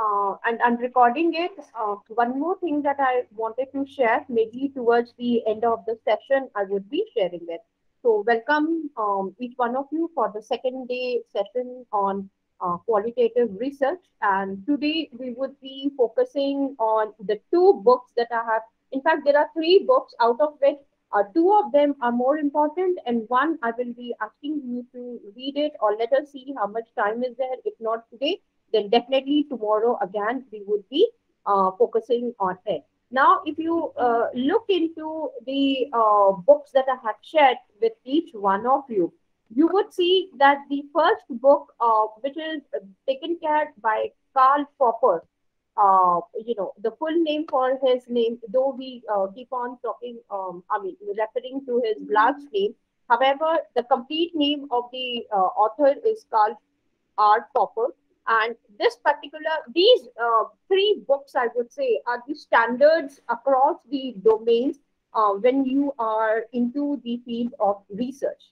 uh, and I'm recording it. Uh, one more thing that I wanted to share, maybe towards the end of the session, I would be sharing it. So welcome um, each one of you for the second day session on uh, qualitative research. And today we would be focusing on the two books that I have. In fact, there are three books out of which uh, two of them are more important and one I will be asking you to read it or let us see how much time is there. If not today, then definitely tomorrow again we would be uh, focusing on it. Now, if you uh, look into the uh, books that I have shared with each one of you, you would see that the first book, uh, which is taken care by Karl Popper, uh, you know, the full name for his name, though we uh, keep on talking, um, I mean, referring to his last name. However, the complete name of the author is Karl R. Popper. And this particular, these uh, three books, I would say, are the standards across the domains uh, when you are into the field of research.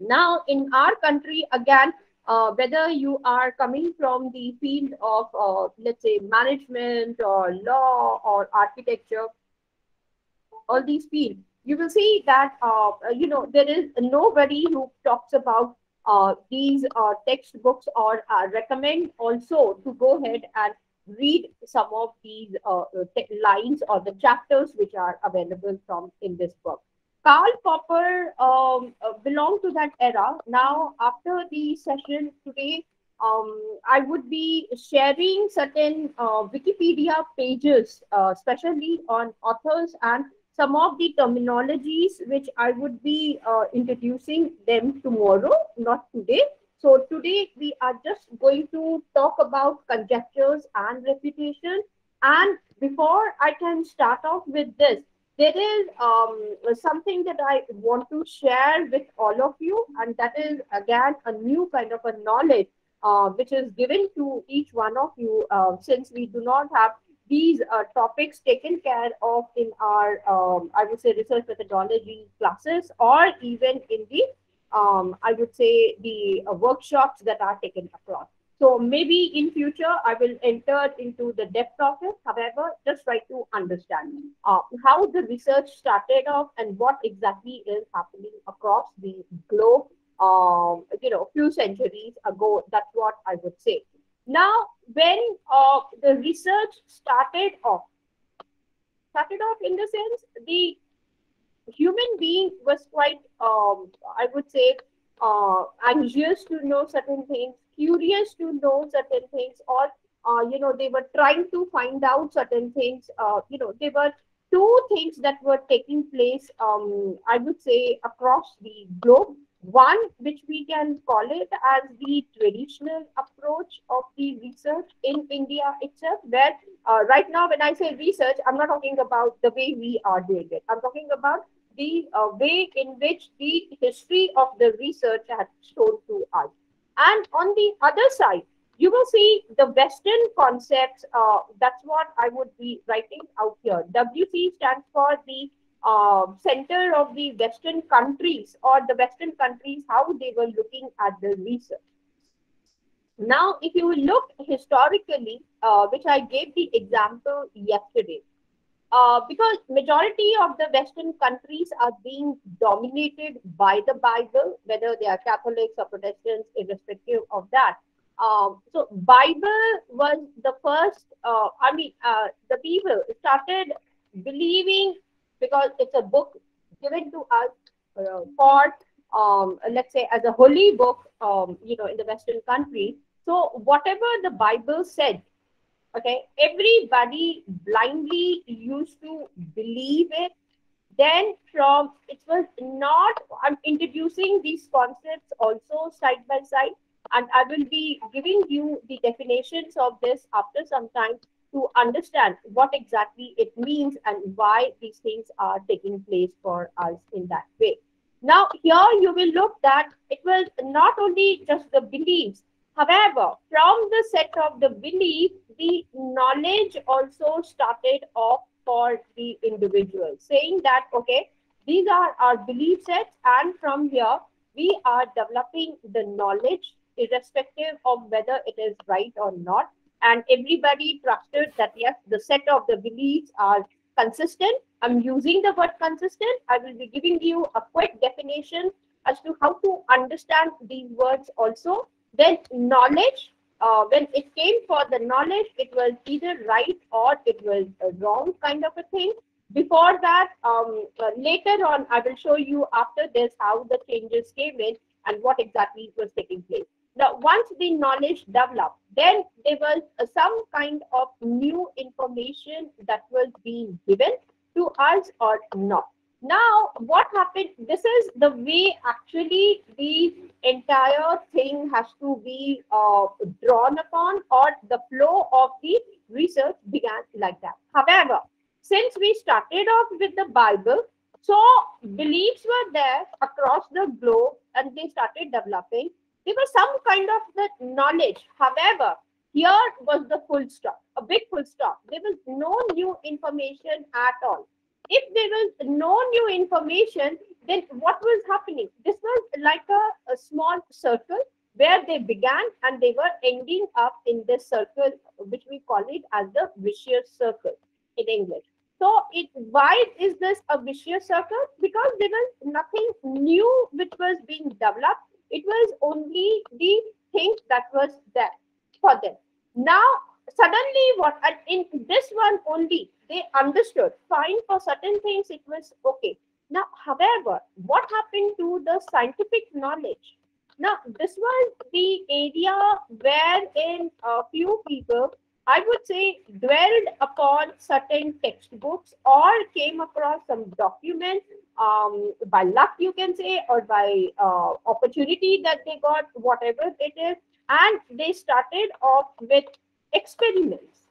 Now, in our country, again, uh, whether you are coming from the field of, uh, let's say, management or law or architecture, all these fields, you will see that, uh, you know, there is nobody who talks about uh, these uh, textbooks or uh, recommend also to go ahead and read some of these uh, uh, lines or the chapters which are available from in this book. Karl Popper um, belonged to that era. Now, after the session today, um, I would be sharing certain Wikipedia pages, especially on authors and some of the terminologies which I would be uh, introducing them tomorrow, not today. So today we are just going to talk about conjectures and refutation. And before I can start off with this, there is um, something that I want to share with all of you, and that is again a new kind of a knowledge uh, which is given to each one of you uh, since we do not have these uh, topics taken care of in our, um, I would say, research methodology classes or even in the, um, I would say, the uh, workshops that are taken across. So maybe in future, I will enter into the depth of it. However, just try to understand uh, how the research started off and what exactly is happening across the globe, um, you know, few centuries ago. That's what I would say. Now, when uh, the research started off, started off in the sense the human being was quite, um, I would say, uh, anxious to know certain things, curious to know certain things, or uh, you know, they were trying to find out certain things. Uh, you know, there were two things that were taking place. Um, I would say across the globe one, which we can call it as the traditional approach of the research in India itself, where uh, right now, when I say research, I'm not talking about the way we are doing it. I'm talking about the uh, way in which the history of the research has shown to us. And on the other side, you will see the Western concepts. Uh, that's what I would be writing out here. WC stands for the uh, center of the Western countries or the Western countries, how they were looking at the research. Now, if you look historically, uh, which I gave the example yesterday, uh, because majority of the Western countries are being dominated by the Bible, whether they are Catholics or Protestants, irrespective of that. Um, so Bible was the first, uh, I mean, uh, the people started believing because it's a book given to us uh, for, um, let's say, as a holy book, um, you know, in the Western country. So whatever the Bible said, okay, everybody blindly used to believe it. Then from it was not. I'm introducing these concepts also side by side, and I will be giving you the definitions of this after some time to understand what exactly it means and why these things are taking place for us in that way. Now, here you will look that it was not only just the beliefs. However, from the set of the belief, the knowledge also started off for the individual, saying that, okay, these are our belief sets, and from here, we are developing the knowledge irrespective of whether it is right or not and everybody trusted that yes, the set of the beliefs are consistent. I'm using the word consistent. I will be giving you a quick definition as to how to understand these words also. Then knowledge, uh, when it came for the knowledge, it was either right or it was wrong kind of a thing. Before that, um, uh, later on, I will show you after this how the changes came in and what exactly was taking place. Now, once the knowledge developed, then there was uh, some kind of new information that was being given to us or not. Now, what happened? This is the way actually the entire thing has to be uh, drawn upon, or the flow of the research began like that. However, since we started off with the Bible, so beliefs were there across the globe and they started developing. There was some kind of the knowledge. However, here was the full stop, a big full stop. There was no new information at all if there was no new information, then what was happening? This was like a, a small circle where they began and they were ending up in this circle, which we call it as the vicious circle in English. So it why is this a vicious circle? Because there was nothing new which was being developed. It was only the thing that was there for them. Now suddenly what and in this one only they understood fine for certain things it was okay now however what happened to the scientific knowledge now this was the area where in a few people i would say dwelled upon certain textbooks or came across some documents um, by luck you can say or by uh, opportunity that they got whatever it is and they started off with experiments.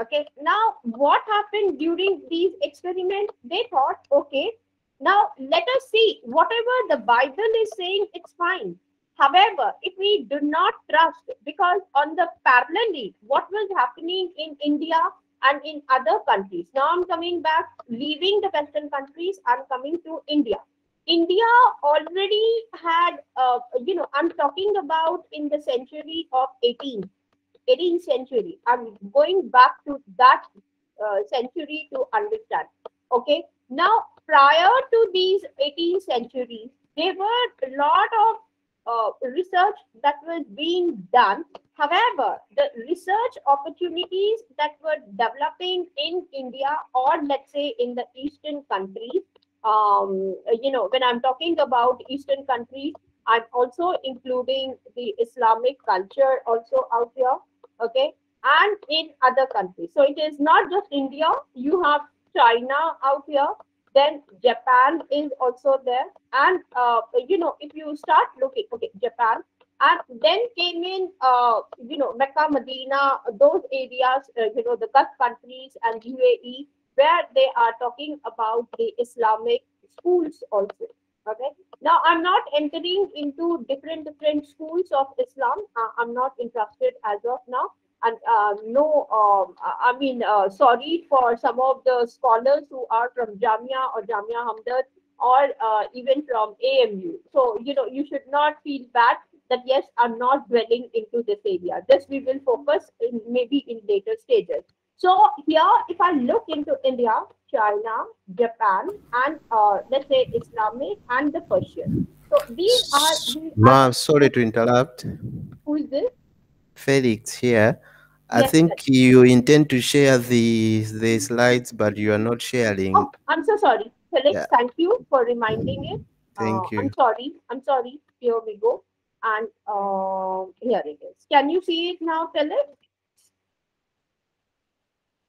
Okay, now what happened during these experiments? They thought, okay, now let us see whatever the Bible is saying, it's fine. However, if we do not trust, because on the parallelly, what was happening in India and in other countries. Now I'm coming back, leaving the Western countries, I'm coming to India. India already had, uh, you know, I'm talking about in the century of 18, 18th century. I'm going back to that uh, century to understand. Okay. Now, prior to these 18th centuries, there were a lot of uh, research that was being done. However, the research opportunities that were developing in India or let's say in the eastern countries um, you know, when I'm talking about Eastern countries, I'm also including the Islamic culture also out here, okay, and in other countries. So it is not just India, you have China out here, then Japan is also there. And, uh, you know, if you start looking, okay, Japan, and then came in, uh, you know, Mecca, Medina, those areas, uh, you know, the Gulf countries and UAE, where they are talking about the Islamic schools also. Okay. Now I'm not entering into different different schools of Islam. Uh, I'm not interested as of now. And uh, no, um, I mean, uh, sorry for some of the scholars who are from Jamia or Jamia Hamdard or uh, even from AMU. So, you know, you should not feel bad that yes, I'm not dwelling into this area. This we will focus in maybe in later stages. So here, if I look into India, China, Japan, and uh, let's say Islamic and the Persian. So these are. These Ma'am, sorry to interrupt. Who is this? Felix here. I Yes, think you intend to share the the slides, but you are not sharing. Oh, I'm so sorry. Felix, Yeah. thank you for reminding it. Thank Uh, you. I'm sorry. I'm sorry. Here we go. And uh, here it is. Can you see it now, Felix?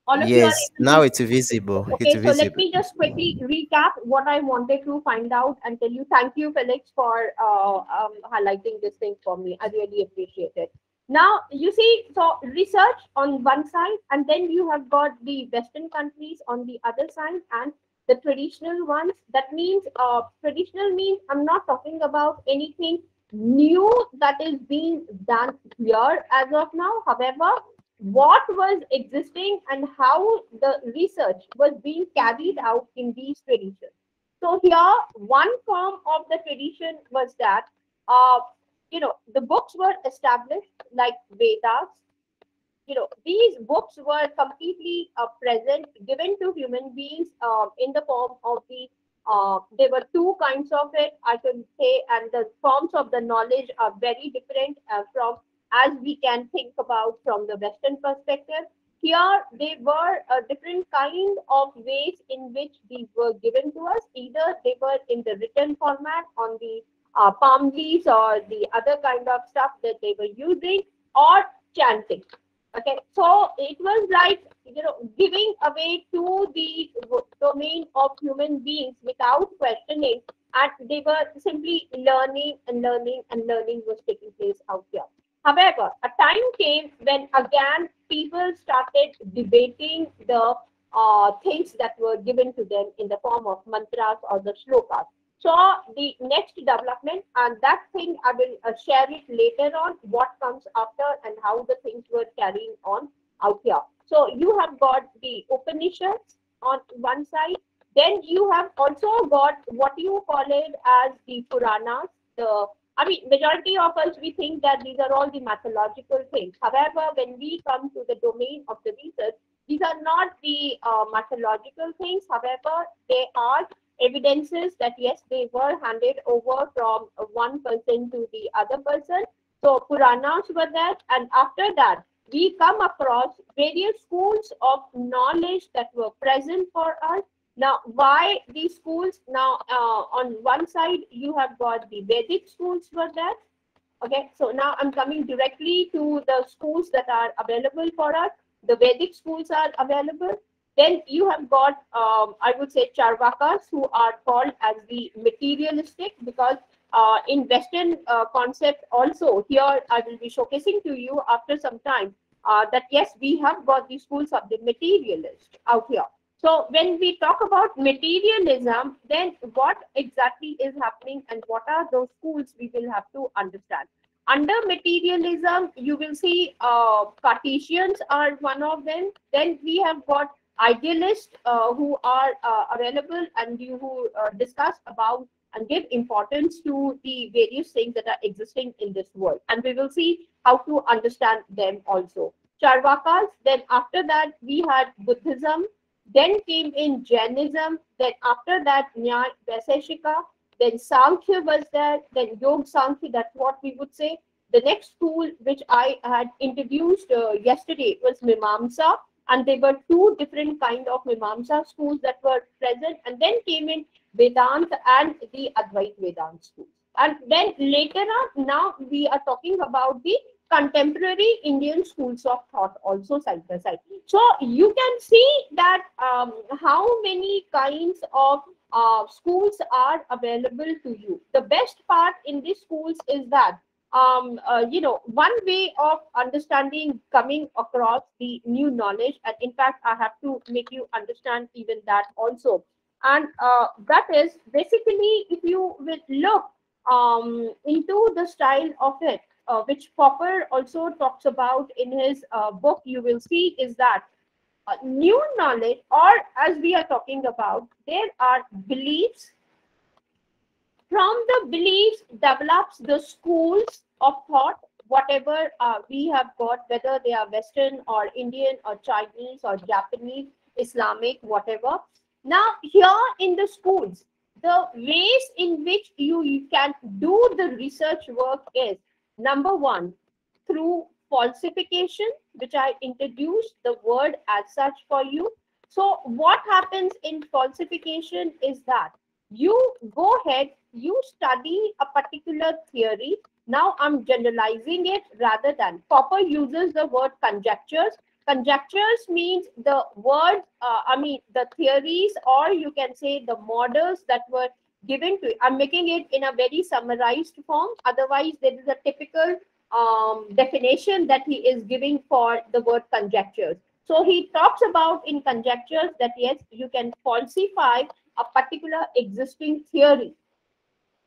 All of you are Yes, now it's visible. Okay, It's so let me just quickly recap what I wanted to find out and tell you. Thank you, Felix, for uh, um, highlighting this thing for me. I really appreciate it. Now, you see, so research on one side, and then you have got the Western countries on the other side, and the traditional ones. That means, uh, traditional means I'm not talking about anything new that is being done here as of now. However, what was existing and how the research was being carried out in these traditions. So here, one form of the tradition was that uh, you know, the books were established like Vedas. You know, these books were completely uh, present, given to human beings uh, in the form of the, uh, there were two kinds of it, I can say, and the forms of the knowledge are very different uh, from as we can think about from the Western perspective. Here, they were a different kind of ways in which these were given to us. Either they were in the written format on the uh, palm leaves or the other kind of stuff that they were using or chanting. Okay, so it was like you know giving away to the domain of human beings without questioning, and they were simply learning and learning and learning was taking place out here. However, a time came when again people started debating the uh, things that were given to them in the form of mantras or the shlokas. So the next development, and that thing I will uh, share it later on, what comes after and how the things were carrying on out here. So you have got the Upanishads on one side, then you have also got what you call it as the Puranas, the I mean, majority of us, we think that these are all the mythological things. However, when we come to the domain of the research, these are not the uh, mythological things. However, they are evidences that yes, they were handed over from one person to the other person. So Puranas were there. And after that, we come across various schools of knowledge that were present for us now, why these schools? Now, uh, on one side, you have got the Vedic schools for that. Okay, so now I'm coming directly to the schools that are available for us. The Vedic schools are available. Then you have got, um, I would say, Charvakas, who are called as the materialistic because uh, in Western uh, concept also, here I will be showcasing to you after some time uh, that yes, we have got the schools of the materialist out here. So when we talk about materialism, then what exactly is happening and what are those schools we will have to understand. Under materialism, you will see uh, Cartesians are one of them. Then we have got idealists uh, who are uh, available and you who uh, discuss about and give importance to the various things that are existing in this world. And we will see how to understand them also. Charvakas, then after that, we had Buddhism, then came in Jainism. Then after that, Nyaya Vaiseshika. Then Sankhya was there. Then Yog Sankhya, that's what we would say. The next school which I had introduced uh, yesterday was Mimamsa. And there were two different kind of Mimamsa schools that were present. And then came in Vedanta and the Advait Vedanta school. And then later on, now we are talking about the contemporary Indian schools of thought also side by side. So you can see that um, how many kinds of uh, schools are available to you. The best part in these schools is that um, uh, you know, one way of understanding coming across the new knowledge, and in fact, I have to make you understand even that also. And uh, that is basically, if you will look um, into the style of it, uh, which Popper also talks about in his uh, book, you will see is that uh, new knowledge, or as we are talking about, there are beliefs. From the beliefs develops the schools of thought, whatever uh, we have got, whether they are Western or Indian or Chinese or Japanese, Islamic, whatever. Now, here in the schools, the ways in which you, you can do the research work is Number one, through falsification, which I introduced the word as such for you. So what happens in falsification is that you go ahead, you study a particular theory. Now I'm generalizing it rather than Popper uses the word conjectures. Conjectures means the words, uh, I mean, the theories, or you can say the models that were given to I'm making it in a very summarized form. Otherwise, there is a typical um, definition that he is giving for the word conjectures. So he talks about in conjectures that yes, you can falsify a particular existing theory.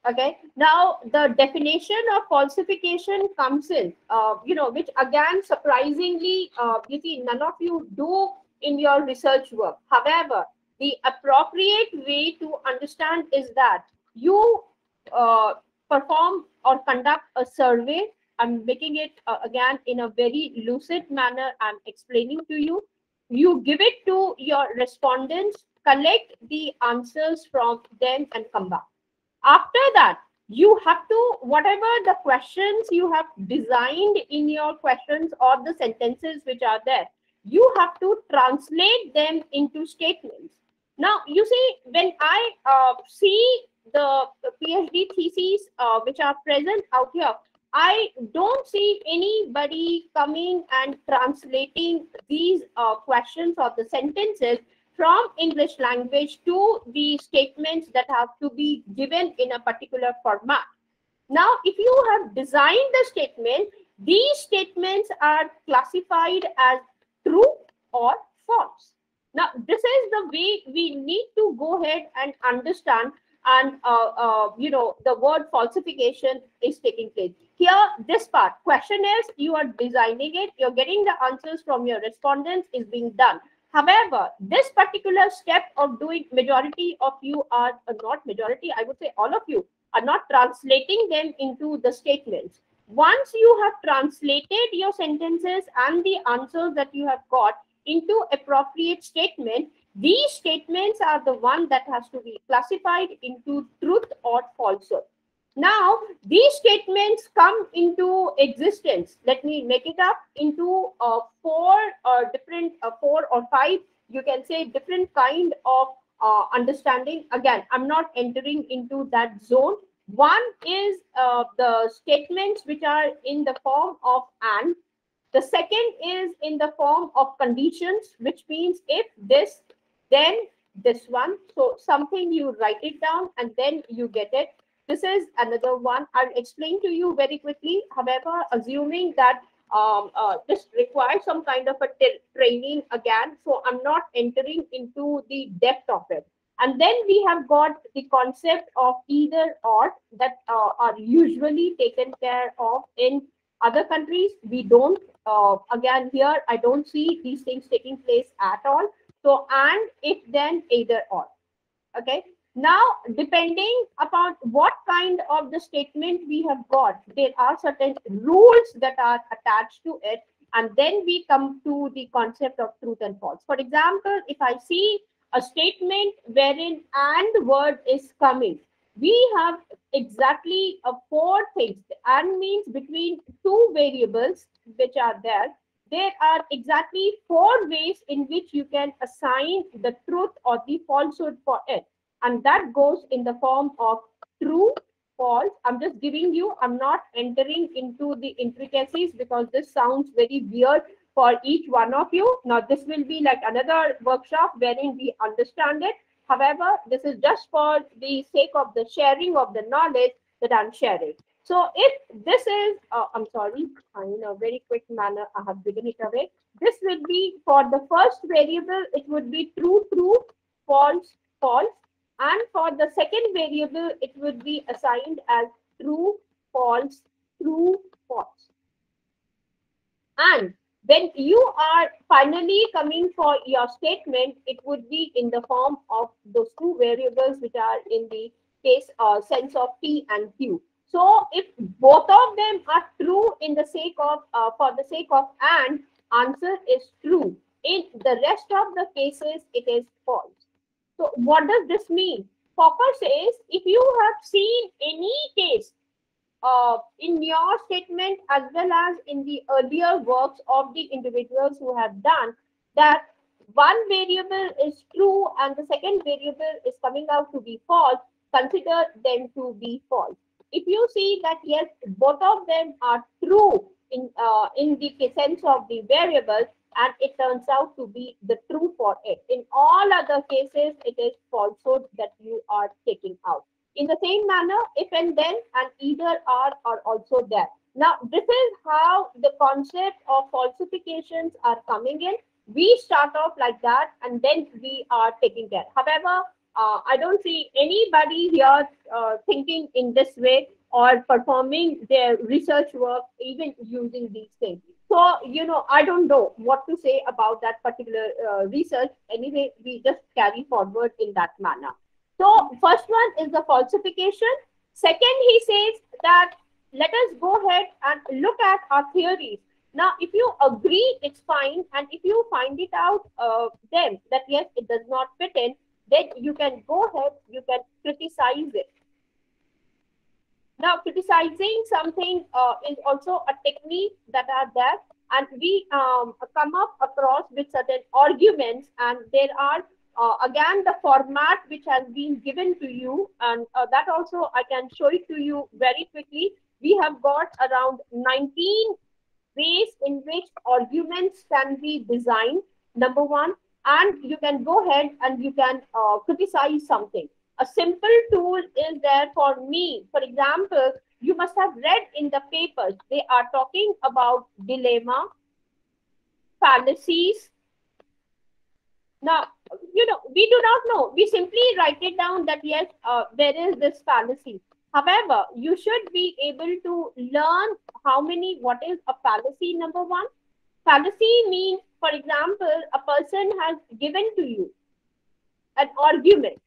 Okay. Now the definition of falsification comes in, uh, you know, which again surprisingly, uh, you see, none of you do in your research work. However, the appropriate way to understand is that you uh, perform or conduct a survey. I'm making it uh, again in a very lucid manner. I'm explaining to you. You give it to your respondents, collect the answers from them, and come back. After that, you have to, whatever the questions you have designed in your questions or the sentences which are there, you have to translate them into statements. Now, you see, when I uh, see the PhD theses uh, which are present out here, I don't see anybody coming and translating these uh, questions or the sentences from English language to the statements that have to be given in a particular format. Now, if you have designed the statement, these statements are classified as true or false. Now, this is the way we need to go ahead and understand and, uh, uh, you know, the word falsification is taking place. Here, this part, question is, you are designing it, you're getting the answers from your respondents is being done. However, this particular step of doing majority of you are uh, not majority, I would say all of you are not translating them into the statements. Once you have translated your sentences and the answers that you have got into appropriate statement, these statements are the one that has to be classified into truth or falsehood. Now, these statements come into existence. Let me make it up into uh, four uh, different, uh, four or five, you can say different kind of uh, understanding. Again, I'm not entering into that zone. One is uh, the statements which are in the form of and. The second is in the form of conditions, which means if this, then this one. So something you write it down and then you get it this is another one. I'll explain to you very quickly. However, assuming that um, uh, this requires some kind of a training again, so I'm not entering into the depth of it. And then we have got the concept of either or that uh, are usually taken care of in other countries. We don't. Uh, again, here I don't see these things taking place at all. So, and if then either or. Okay. Now, depending upon what kind of the statement we have got, there are certain rules that are attached to it. And then we come to the concept of truth and false. For example, if I see a statement wherein and word is coming, we have exactly uh, four things. And means between two variables which are there, there are exactly four ways in which you can assign the truth or the falsehood for it and that goes in the form of true false. I'm just giving you i'm not entering into the intricacies because this sounds very weird for each one of you. Now this will be like another workshop wherein we understand it. However this is just for the sake of the sharing of the knowledge that i'm sharing. So if this is uh, i'm sorry in a very quick manner i have given it away. This will be for the first variable it would be true true false false and for the second variable, it would be assigned as true, false, true, false. And when you are finally coming for your statement, it would be in the form of those two variables which are in the case uh, sense of P and Q. So if both of them are true in the sake of, uh, for the sake of and, answer is true. In the rest of the cases, it is false. So what does this mean? Popper says if you have seen any case uh, in your statement as well as in the earlier works of the individuals who have done that one variable is true and the second variable is coming out to be false, consider them to be false. If you see that yes, both of them are true in uh, in the sense of the variables, and it turns out to be the true for it. In all other cases, it is falsehood that you are taking out. In the same manner, if and then and either are are also there. Now, this is how the concept of falsifications are coming in. We start off like that and then we are taking care. However, uh, I don't see anybody here uh, thinking in this way or performing their research work even using these things. So, you know, I don't know what to say about that particular uh, research. Anyway, we just carry forward in that manner. So, first one is the falsification. Second, he says that let us go ahead and look at our theories. Now, if you agree, it's fine. And if you find it out uh, then that yes, it does not fit in, then you can go ahead, you can criticize it. Now, criticizing something uh, is also a technique that are there. And we um, come up across with certain arguments and there are uh, again the format which has been given to you and uh, that also I can show it to you very quickly. We have got around 19 ways in which arguments can be designed, number one, and you can go ahead and you can uh, criticize something. A simple tool is there for me. For example, you must have read in the papers, they are talking about dilemma, fallacies, now, you know, we do not know. We simply write it down that yes, uh, there is this fallacy. However, you should be able to learn how many, what is a fallacy, number one. Fallacy means, for example, a person has given to you an argument,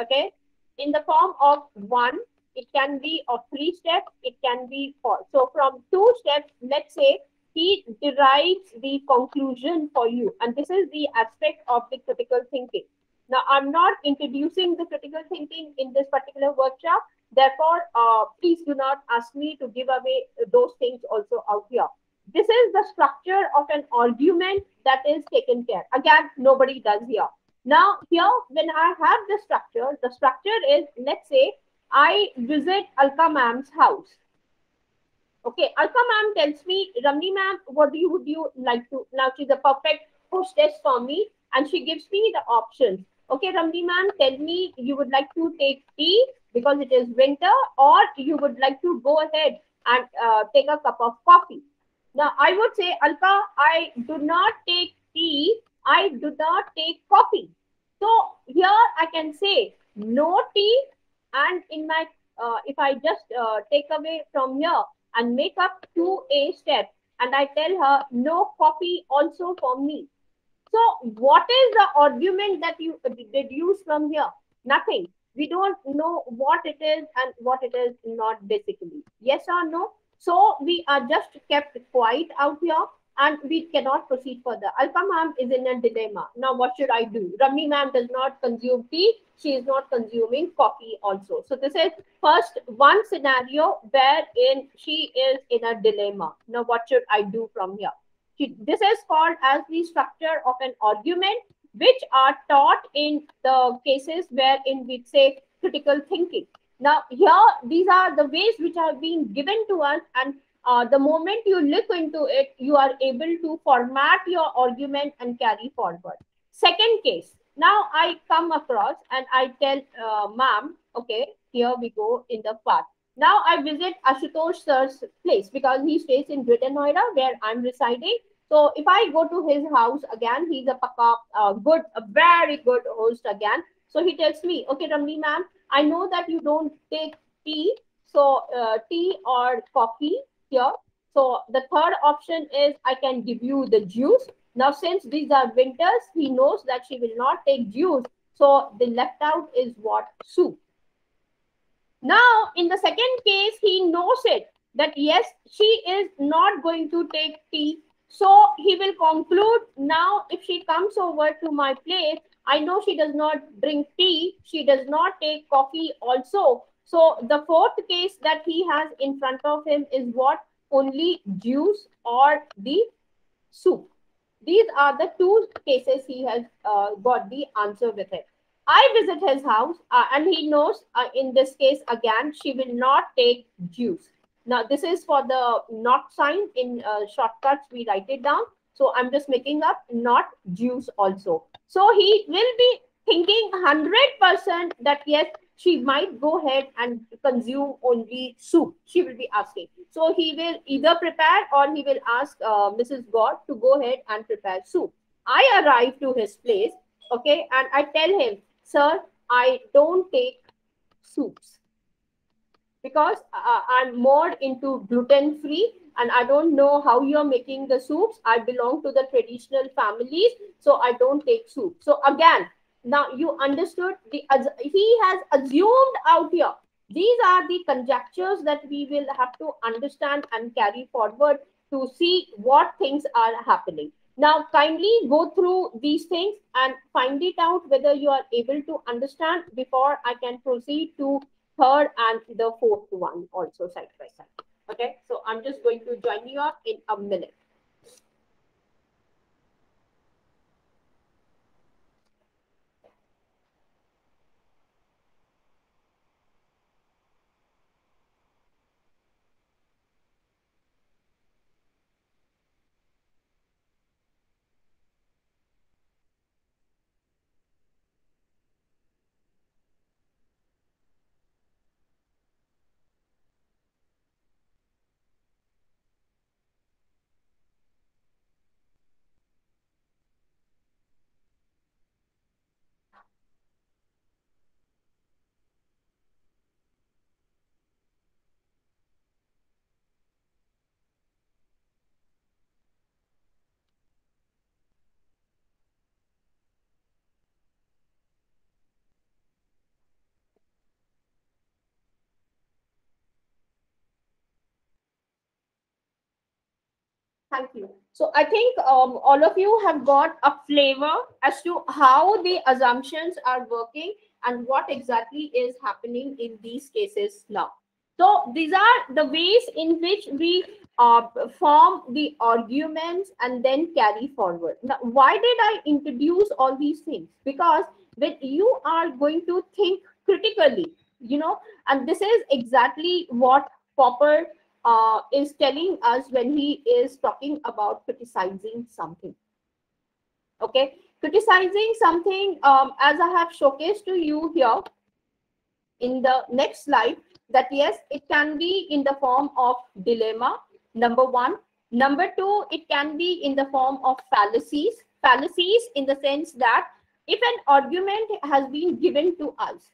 okay, in the form of one, it can be of three steps, it can be four. So from two steps, let's say he derives the conclusion for you. And this is the aspect of the critical thinking. Now, I'm not introducing the critical thinking in this particular workshop. Therefore, uh, please do not ask me to give away those things also out here. This is the structure of an argument that is taken care. Again, nobody does here. Now, here, when I have the structure, the structure is, let's say, I visit Alka ma'am's house. Okay, Alka ma'am tells me, Ramani ma'am, what do you would you like to? Now she's a perfect hostess for me, and she gives me the options. Okay, Ramani ma'am, tell me you would like to take tea because it is winter, or you would like to go ahead and uh, take a cup of coffee. Now I would say, Alka, I do not take tea. I do not take coffee. So here I can say no tea, and in my uh, if I just uh, take away from here and make up to a step and I tell her no coffee also for me. So what is the argument that you deduce from here? Nothing. We don't know what it is and what it is not basically. Yes or no? So we are just kept quiet out here and we cannot proceed further. Alka ma'am is in a dilemma. Now, what should I do? Ramani ma'am does not consume tea. She is not consuming coffee also. So this is first one scenario wherein she is in a dilemma. Now, what should I do from here? She, this is called as the structure of an argument, which are taught in the cases wherein we say critical thinking. Now, here, these are the ways which have been given to us and uh, the moment you look into it, you are able to format your argument and carry forward. Second case, now I come across and I tell uh, ma'am, okay, here we go in the path. Now I visit Ashutosh sir's place because he stays in Greater Noida where I'm residing. So if I go to his house again, he's a uh, good, a very good host again. So he tells me, okay, Ramani ma'am, I know that you don't take tea, so uh, tea or coffee here. So the third option is I can give you the juice. Now, since these are winters, he knows that she will not take juice. So the left out is what? Soup. Now, in the second case, he knows it that yes, she is not going to take tea. So he will conclude now if she comes over to my place, I know she does not drink tea. She does not take coffee also. So the fourth case that he has in front of him is what? Only juice or the soup. These are the two cases he has uh, got the answer with it. I visit his house uh, and he knows uh, in this case again, she will not take juice. Now this is for the not sign in uh, shortcuts, we write it down. So I'm just making up not juice also. So he will be thinking 100% that yes, she might go ahead and consume only soup. She will be asking. So he will either prepare or he will ask uh, Mrs. God to go ahead and prepare soup. I arrive to his place, okay, and I tell him, sir, I don't take soups because uh, I'm more into gluten free and I don't know how you're making the soups. I belong to the traditional families, so I don't take soup. So again, now you understood the he has assumed out here These are the conjectures that we will have to understand and carry forward to see what things are happening. Now, kindly go through these things and find it out whether you are able to understand before I can proceed to third and the fourth one also side by side. Okay, so I'm just going to join you up in a minute. Thank you. So I think um, all of you have got a flavor as to how the assumptions are working and what exactly is happening in these cases now. So these are the ways in which we uh, form the arguments and then carry forward. Now, why did I introduce all these things? Because when you are going to think critically, you know, and this is exactly what Popper uh, is telling us when he is talking about criticizing something. Okay, criticizing something um, as I have showcased to you here in the next slide that yes, it can be in the form of dilemma, number one. Number two, it can be in the form of fallacies. Fallacies in the sense that if an argument has been given to us,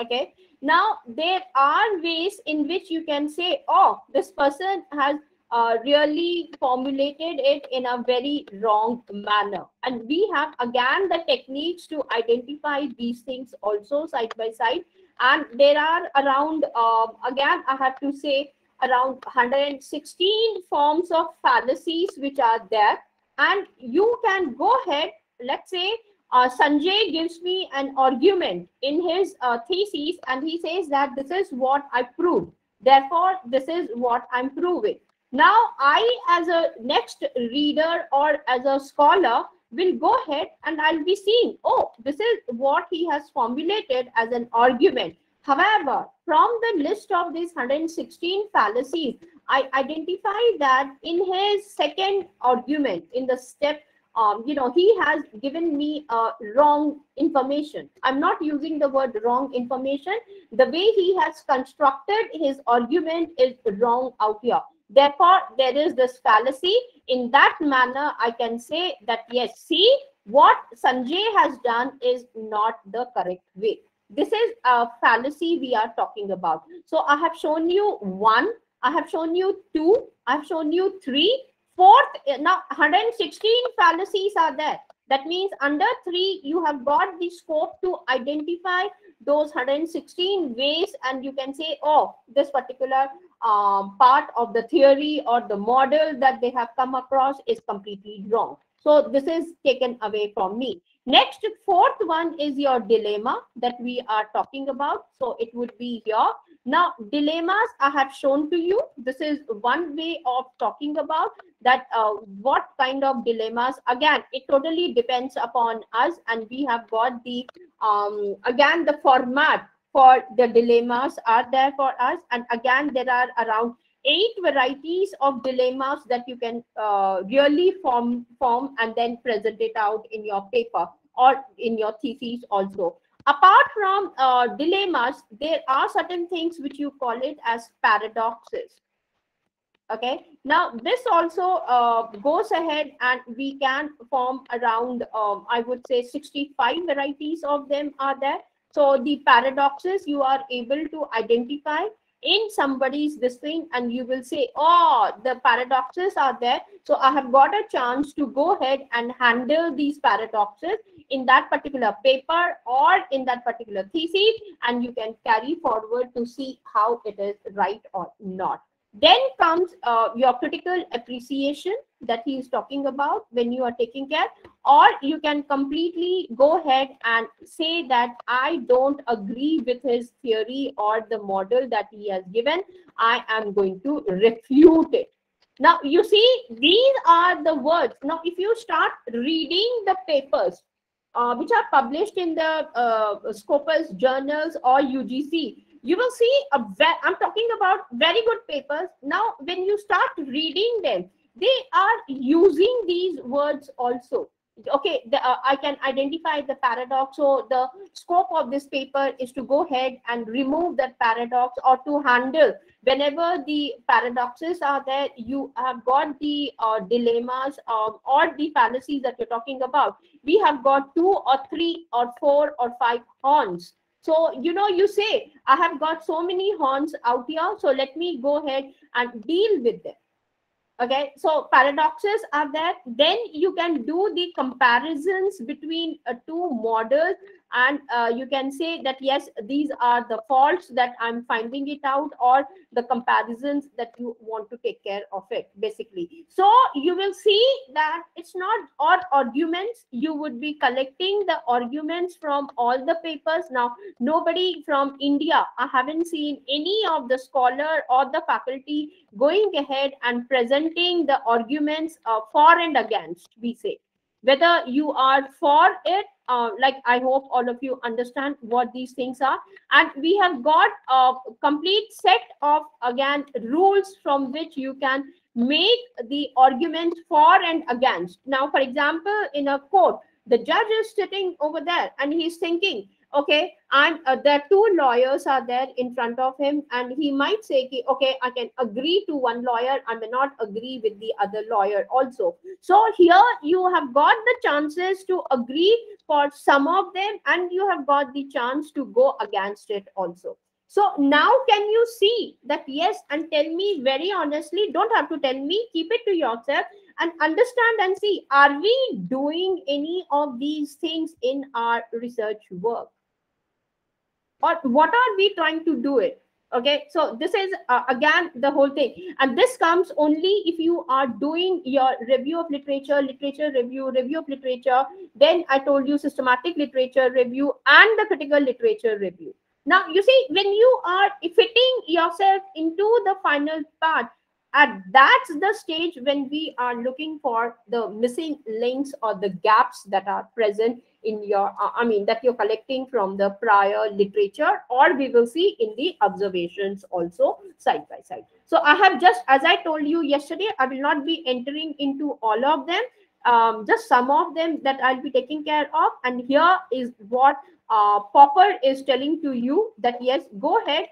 okay, now, there are ways in which you can say, oh, this person has uh, really formulated it in a very wrong manner. And we have again the techniques to identify these things also side by side. And there are around, uh, again, I have to say, around 116 forms of fallacies which are there. And you can go ahead, let's say, uh, Sanjay gives me an argument in his uh, thesis and he says that this is what I proved. Therefore, this is what I'm proving. Now, I as a next reader or as a scholar will go ahead and I'll be seeing, oh, this is what he has formulated as an argument. However, from the list of these 116 fallacies, I identify that in his second argument, in the step um, you know, he has given me uh, wrong information. I'm not using the word wrong information. The way he has constructed his argument is wrong out here. Therefore, there is this fallacy. In that manner, I can say that yes, see, what Sanjay has done is not the correct way. This is a fallacy we are talking about. So I have shown you one, I have shown you two, I have shown you three, Fourth, eh, now 116 fallacies are there. That means under three, you have got the scope to identify those 116 ways and you can say, oh, this particular um, part of the theory or the model that they have come across is completely wrong. So this is taken away from me. Next, fourth one is your dilemma that we are talking about. So it would be here. Now, dilemmas I have shown to you. This is one way of talking about that uh, what kind of dilemmas. Again, it totally depends upon us and we have got the, um, again, the format for the dilemmas are there for us. And again, there are around eight varieties of dilemmas that you can uh, really form, form and then present it out in your paper or in your thesis also apart from uh, dilemmas, there are certain things which you call it as paradoxes. Okay, now this also uh, goes ahead and we can form around, um, I would say 65 varieties of them are there. So the paradoxes you are able to identify in somebody's this thing and you will say oh the paradoxes are there. So i have got a chance to go ahead and handle these paradoxes in that particular paper or in that particular thesis and you can carry forward to see how it is right or not then comes uh, your critical appreciation that he is talking about when you are taking care or you can completely go ahead and say that i don't agree with his theory or the model that he has given. I am going to refute it. Now you see these are the words. Now if you start reading the papers uh, which are published in the uh, scopus journals or ugc you will see a i'm talking about very good papers. Now when you start reading them they are using these words also. Okay the, uh, i can identify the paradox. So the scope of this paper is to go ahead and remove that paradox or to handle. Whenever the paradoxes are there you have got the uh, dilemmas or the fallacies that you're talking about. We have got two or three or four or five horns so, you know, you say, I have got so many horns out here, so let me go ahead and deal with them. Okay, so paradoxes are there. Then you can do the comparisons between uh, two models and uh, you can say that yes these are the faults that i'm finding it out or the comparisons that you want to take care of it basically. So you will see that it's not all arguments. You would be collecting the arguments from all the papers. Now nobody from india i haven't seen any of the scholar or the faculty going ahead and presenting the arguments uh, for and against we say. Whether you are for it uh, like i hope all of you understand what these things are. And we have got a complete set of again rules from which you can make the arguments for and against. Now for example in a court the judge is sitting over there and he's thinking okay and uh, there two lawyers are there in front of him and he might say okay i can agree to one lawyer i may not agree with the other lawyer also. So here you have got the chances to agree for some of them and you have got the chance to go against it also. So now can you see that yes and tell me very honestly don't have to tell me keep it to yourself and understand and see are we doing any of these things in our research work or what are we trying to do it? Okay so this is uh, again the whole thing. And this comes only if you are doing your review of literature literature review review of literature. Then i told you systematic literature review and the critical literature review. Now you see when you are fitting yourself into the final part and that's the stage when we are looking for the missing links or the gaps that are present in your uh, i mean that you're collecting from the prior literature or we will see in the observations also side by side. So i have just as i told you yesterday i will not be entering into all of them. Um, just some of them that i'll be taking care of. And here is what uh, popper is telling to you that yes go ahead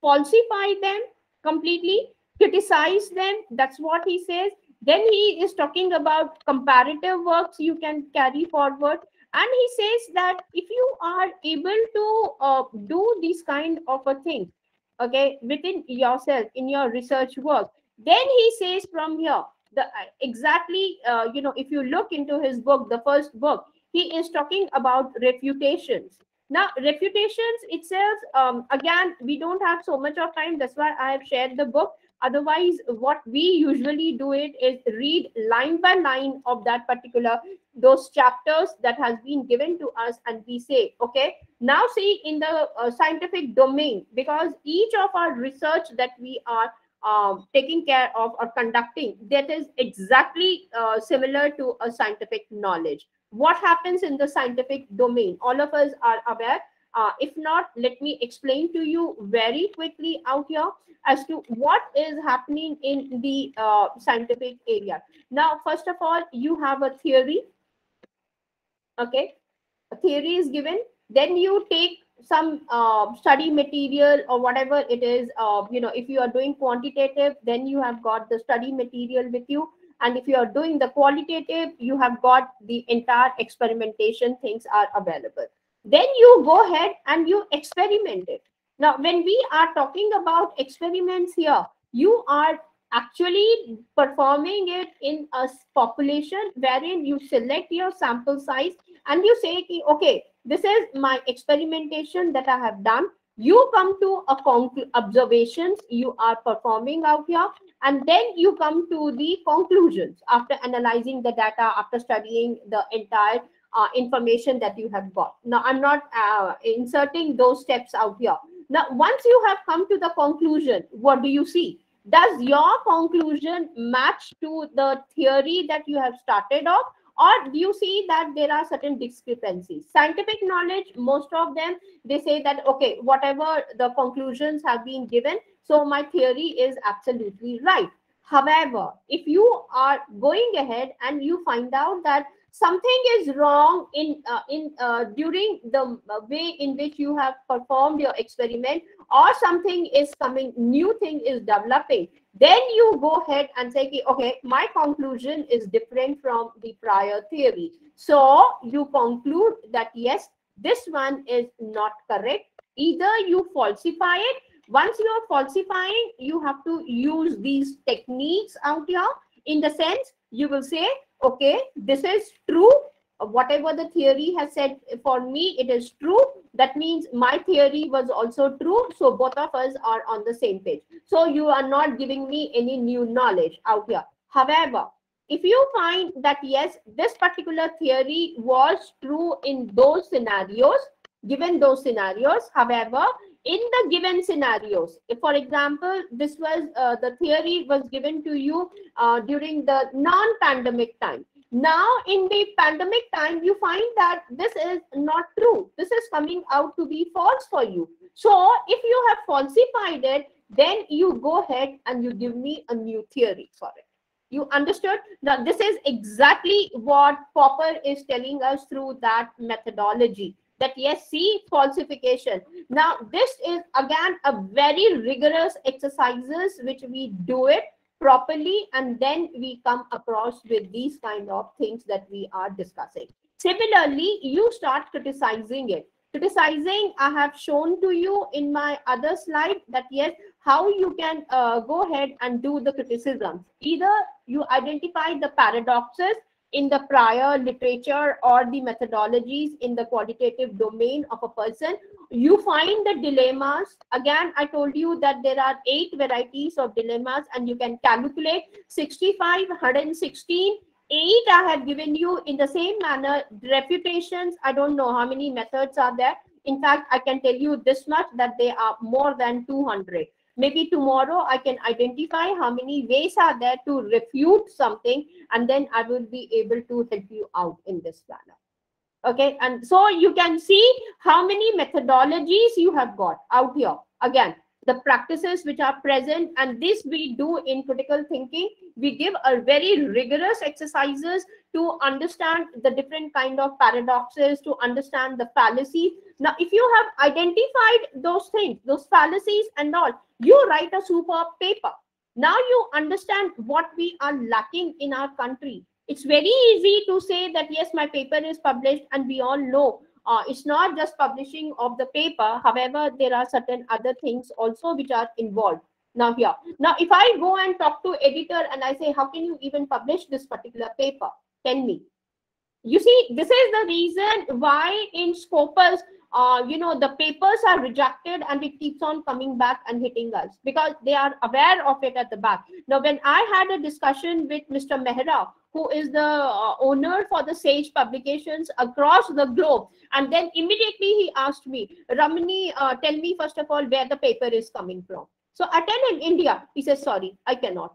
falsify them completely criticize them. That's what he says. Then he is talking about comparative works you can carry forward. And he says that if you are able to uh, do this kind of a thing okay within yourself in your research work then he says from here the uh, exactly uh, you know if you look into his book the first book he is talking about refutations. Now refutations itself um, again we don't have so much of time. That's why i have shared the book otherwise what we usually do it is read line by line of that particular those chapters that has been given to us and we say okay now see in the uh, scientific domain because each of our research that we are um, taking care of or conducting that is exactly uh, similar to a scientific knowledge. What happens in the scientific domain? All of us are aware uh, if not, let me explain to you very quickly out here as to what is happening in the uh, scientific area. Now, first of all, you have a theory. Okay, a theory is given. Then you take some uh, study material or whatever it is. Uh, you know, if you are doing quantitative, then you have got the study material with you. And if you are doing the qualitative, you have got the entire experimentation things are available then you go ahead and you experiment it Now, when we are talking about experiments here, you are actually performing it in a population wherein you select your sample size and you say, okay, this is my experimentation that I have done. You come to a observations you are performing out here, and then you come to the conclusions after analyzing the data, after studying the entire uh, information that you have got. Now, I'm not uh, inserting those steps out here. Now, once you have come to the conclusion, what do you see? Does your conclusion match to the theory that you have started off? Or do you see that there are certain discrepancies? Scientific knowledge, most of them, they say that, okay, whatever the conclusions have been given, so my theory is absolutely right. However, if you are going ahead and you find out that something is wrong in uh, in uh, during the uh, way in which you have performed your experiment or something is coming new thing is developing. Then you go ahead and say okay my conclusion is different from the prior theory. So you conclude that yes this one is not correct. Either you falsify it. Once you are falsifying you have to use these techniques out here. In the sense you will say okay this is true. Whatever the theory has said for me it is true. That means my theory was also true. So both of us are on the same page. So you are not giving me any new knowledge out here. However if you find that yes this particular theory was true in those scenarios given those scenarios however in the given scenarios if for example this was uh, the theory was given to you uh, during the non-pandemic time. Now in the pandemic time you find that this is not true. This is coming out to be false for you. So if you have falsified it then you go ahead and you give me a new theory for it. You understood? Now this is exactly what popper is telling us through that methodology that yes see falsification. Now this is again a very rigorous exercises which we do it properly and then we come across with these kind of things that we are discussing. Similarly you start criticizing it. Criticizing i have shown to you in my other slide that yes how you can uh, go ahead and do the criticisms either you identify the paradoxes in the prior literature or the methodologies in the qualitative domain of a person you find the dilemmas. Again i told you that there are eight varieties of dilemmas and you can calculate 65 116 eight i have given you in the same manner refutations i don't know how many methods are there. In fact i can tell you this much that they are more than 200 maybe tomorrow i can identify how many ways are there to refute something and then i will be able to help you out in this manner. Okay and so you can see how many methodologies you have got out here. Again the practices which are present and this we do in critical thinking. We give a very rigorous exercises to understand the different kind of paradoxes to understand the fallacy. Now if you have identified those things those fallacies and all you write a superb paper. Now you understand what we are lacking in our country. It's very easy to say that yes my paper is published and we all know. Uh, it's not just publishing of the paper. However there are certain other things also which are involved. Now here. Now if i go and talk to editor and i say how can you even publish this particular paper? Tell me. You see this is the reason why in scopus uh, you know the papers are rejected and it keeps on coming back and hitting us because they are aware of it at the back. Now when i had a discussion with mr mehra who is the uh, owner for the sage publications across the globe and then immediately he asked me ramani uh, tell me first of all where the paper is coming from. So i tell him india. He says sorry i cannot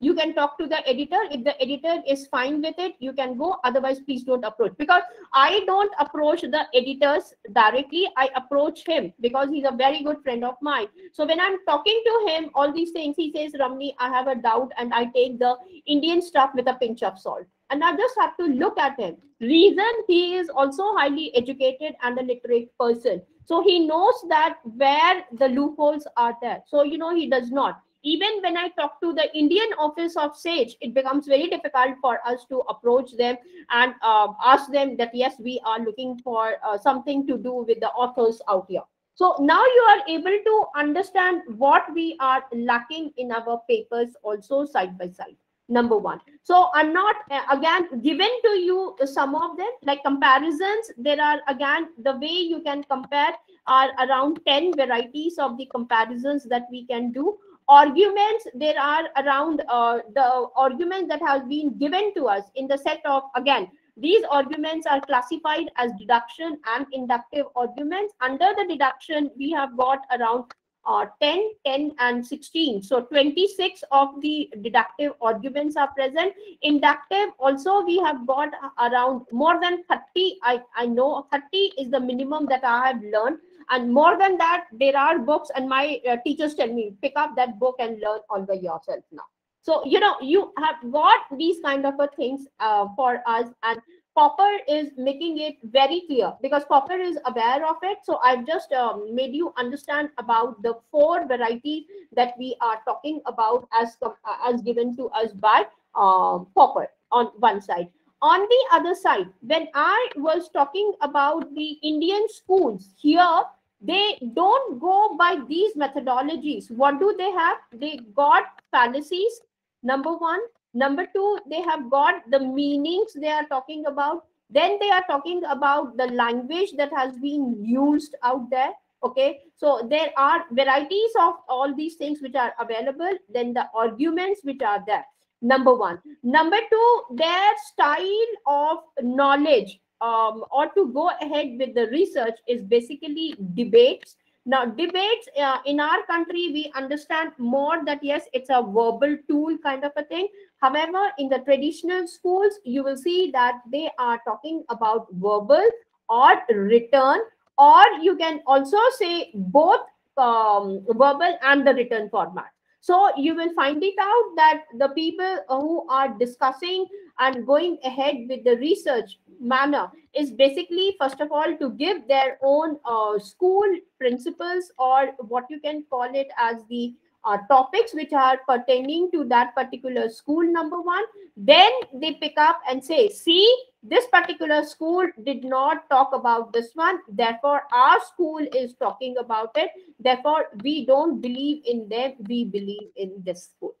you can talk to the editor. If the editor is fine with it you can go. Otherwise please don't approach. Because i don't approach the editors directly. I approach him because he's a very good friend of mine. So when i'm talking to him all these things he says ramani i have a doubt and i take the indian stuff with a pinch of salt. And i just have to look at him. Reason he is also highly educated and a literate person. So he knows that where the loopholes are there. So you know he does not even when I talk to the Indian office of SAGE, it becomes very difficult for us to approach them and uh, ask them that, yes, we are looking for uh, something to do with the authors out here. So now you are able to understand what we are lacking in our papers also side by side. Number one. So I'm not uh, again given to you some of them like comparisons. There are again the way you can compare are around 10 varieties of the comparisons that we can do arguments there are around uh, the arguments that have been given to us in the set of again these arguments are classified as deduction and inductive arguments. Under the deduction, we have got around uh, 10, 10, and 16. So 26 of the deductive arguments are present. Inductive, also we have got around more than 30. I, I know 30 is the minimum that I have learned. And more than that, there are books and my uh, teachers tell me, pick up that book and learn all by yourself now. So, you know, you have got these kind of a things uh, for us and Popper is making it very clear because Popper is aware of it. So I've just um, made you understand about the four varieties that we are talking about as, uh, as given to us by uh, Popper on one side. On the other side, when I was talking about the Indian schools here, they don't go by these methodologies. What do they have? They got fallacies, number one. Number two, they have got the meanings they are talking about. Then they are talking about the language that has been used out there. Okay, so there are varieties of all these things which are available. Then the arguments which are there. Number one. Number two, their style of knowledge um, or to go ahead with the research is basically debates now, debates uh, in our country, we understand more that yes, it's a verbal tool kind of a thing. However, in the traditional schools, you will see that they are talking about verbal or written, or you can also say both um, verbal and the written format. So you will find it out that the people who are discussing and going ahead with the research manner is basically first of all to give their own uh, school principles or what you can call it as the uh, topics which are pertaining to that particular school number one. Then they pick up and say see this particular school did not talk about this one. Therefore our school is talking about it. Therefore we don't believe in them. We believe in this school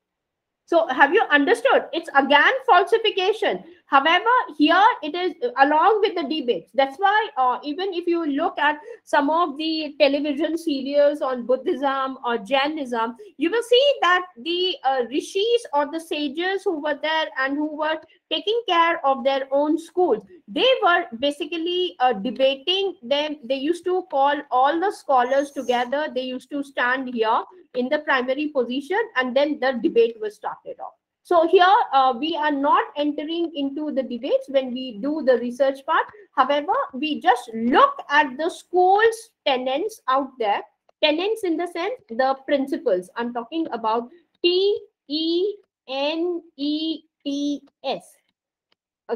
so have you understood? It's again falsification. However, here it is along with the debates. That's why uh, even if you look at some of the television serials on Buddhism or Jainism, you will see that the uh, rishis or the sages who were there and who were taking care of their own schools, they were basically uh, debating them. They used to call all the scholars together. They used to stand here in the primary position and then the debate was started off. So here uh, we are not entering into the debates when we do the research part. However, we just look at the school's tenants out there. Tenants in the sense, the principles. I'm talking about T E N E T S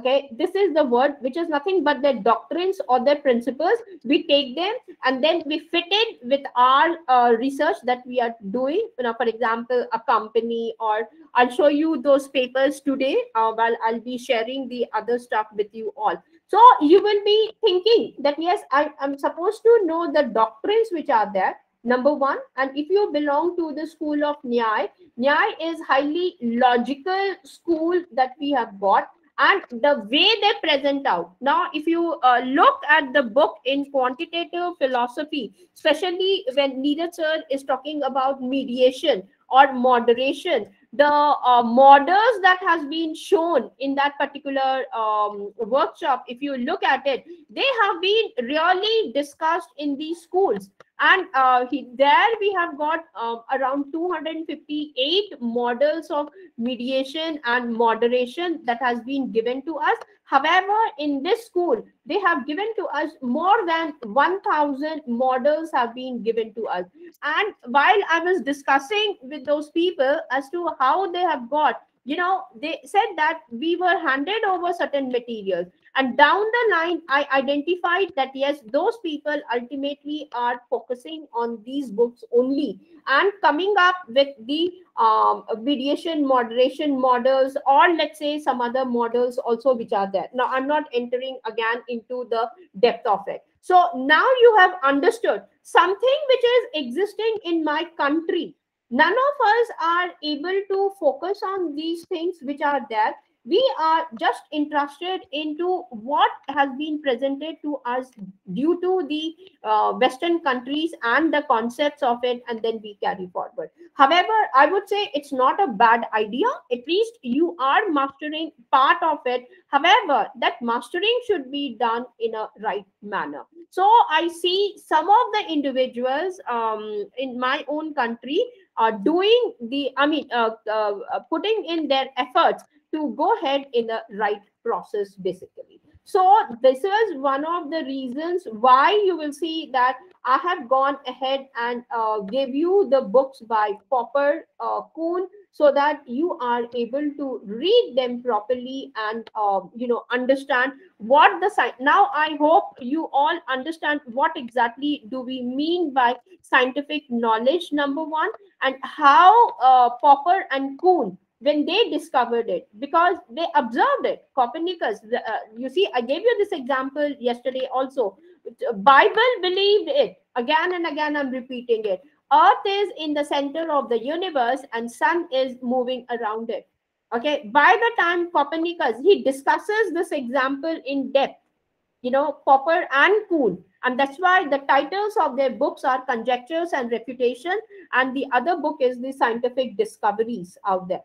okay? This is the word which is nothing but their doctrines or their principles. We take them and then we fit it with our uh, research that we are doing. You know for example a company or i'll show you those papers today uh, while i'll be sharing the other stuff with you all. So you will be thinking that yes I, i'm supposed to know the doctrines which are there number one. And if you belong to the school of nyay nyay is highly logical school that we have got and the way they present out. Now, if you uh, look at the book in quantitative philosophy, especially when Neeraj sir is talking about mediation or moderation, the uh, models that has been shown in that particular um, workshop, if you look at it, they have been really discussed in these schools and uh, he, there we have got uh, around 258 models of mediation and moderation that has been given to us. However in this school they have given to us more than 1000 models have been given to us. And while i was discussing with those people as to how they have got you know they said that we were handed over certain materials and down the line, I identified that yes, those people ultimately are focusing on these books only and coming up with the um, mediation moderation models or let's say some other models also which are there. Now, I'm not entering again into the depth of it. So now you have understood something which is existing in my country. None of us are able to focus on these things which are there we are just interested into what has been presented to us due to the uh, western countries and the concepts of it and then we carry forward. However i would say it's not a bad idea. At least you are mastering part of it. However that mastering should be done in a right manner. So i see some of the individuals um, in my own country are doing the i mean uh, uh, putting in their efforts to go ahead in the right process basically. So this is one of the reasons why you will see that i have gone ahead and uh, gave you the books by popper uh, kuhn so that you are able to read them properly and uh, you know understand what the science now i hope you all understand what exactly do we mean by scientific knowledge number one and how uh, popper and kuhn when they discovered it because they observed it. Copernicus uh, you see i gave you this example yesterday also. Bible believed it. Again and again i'm repeating it. Earth is in the center of the universe and sun is moving around it. Okay? By the time copernicus he discusses this example in depth you know popper and kuhn and that's why the titles of their books are conjectures and refutation. And the other book is the scientific discoveries out there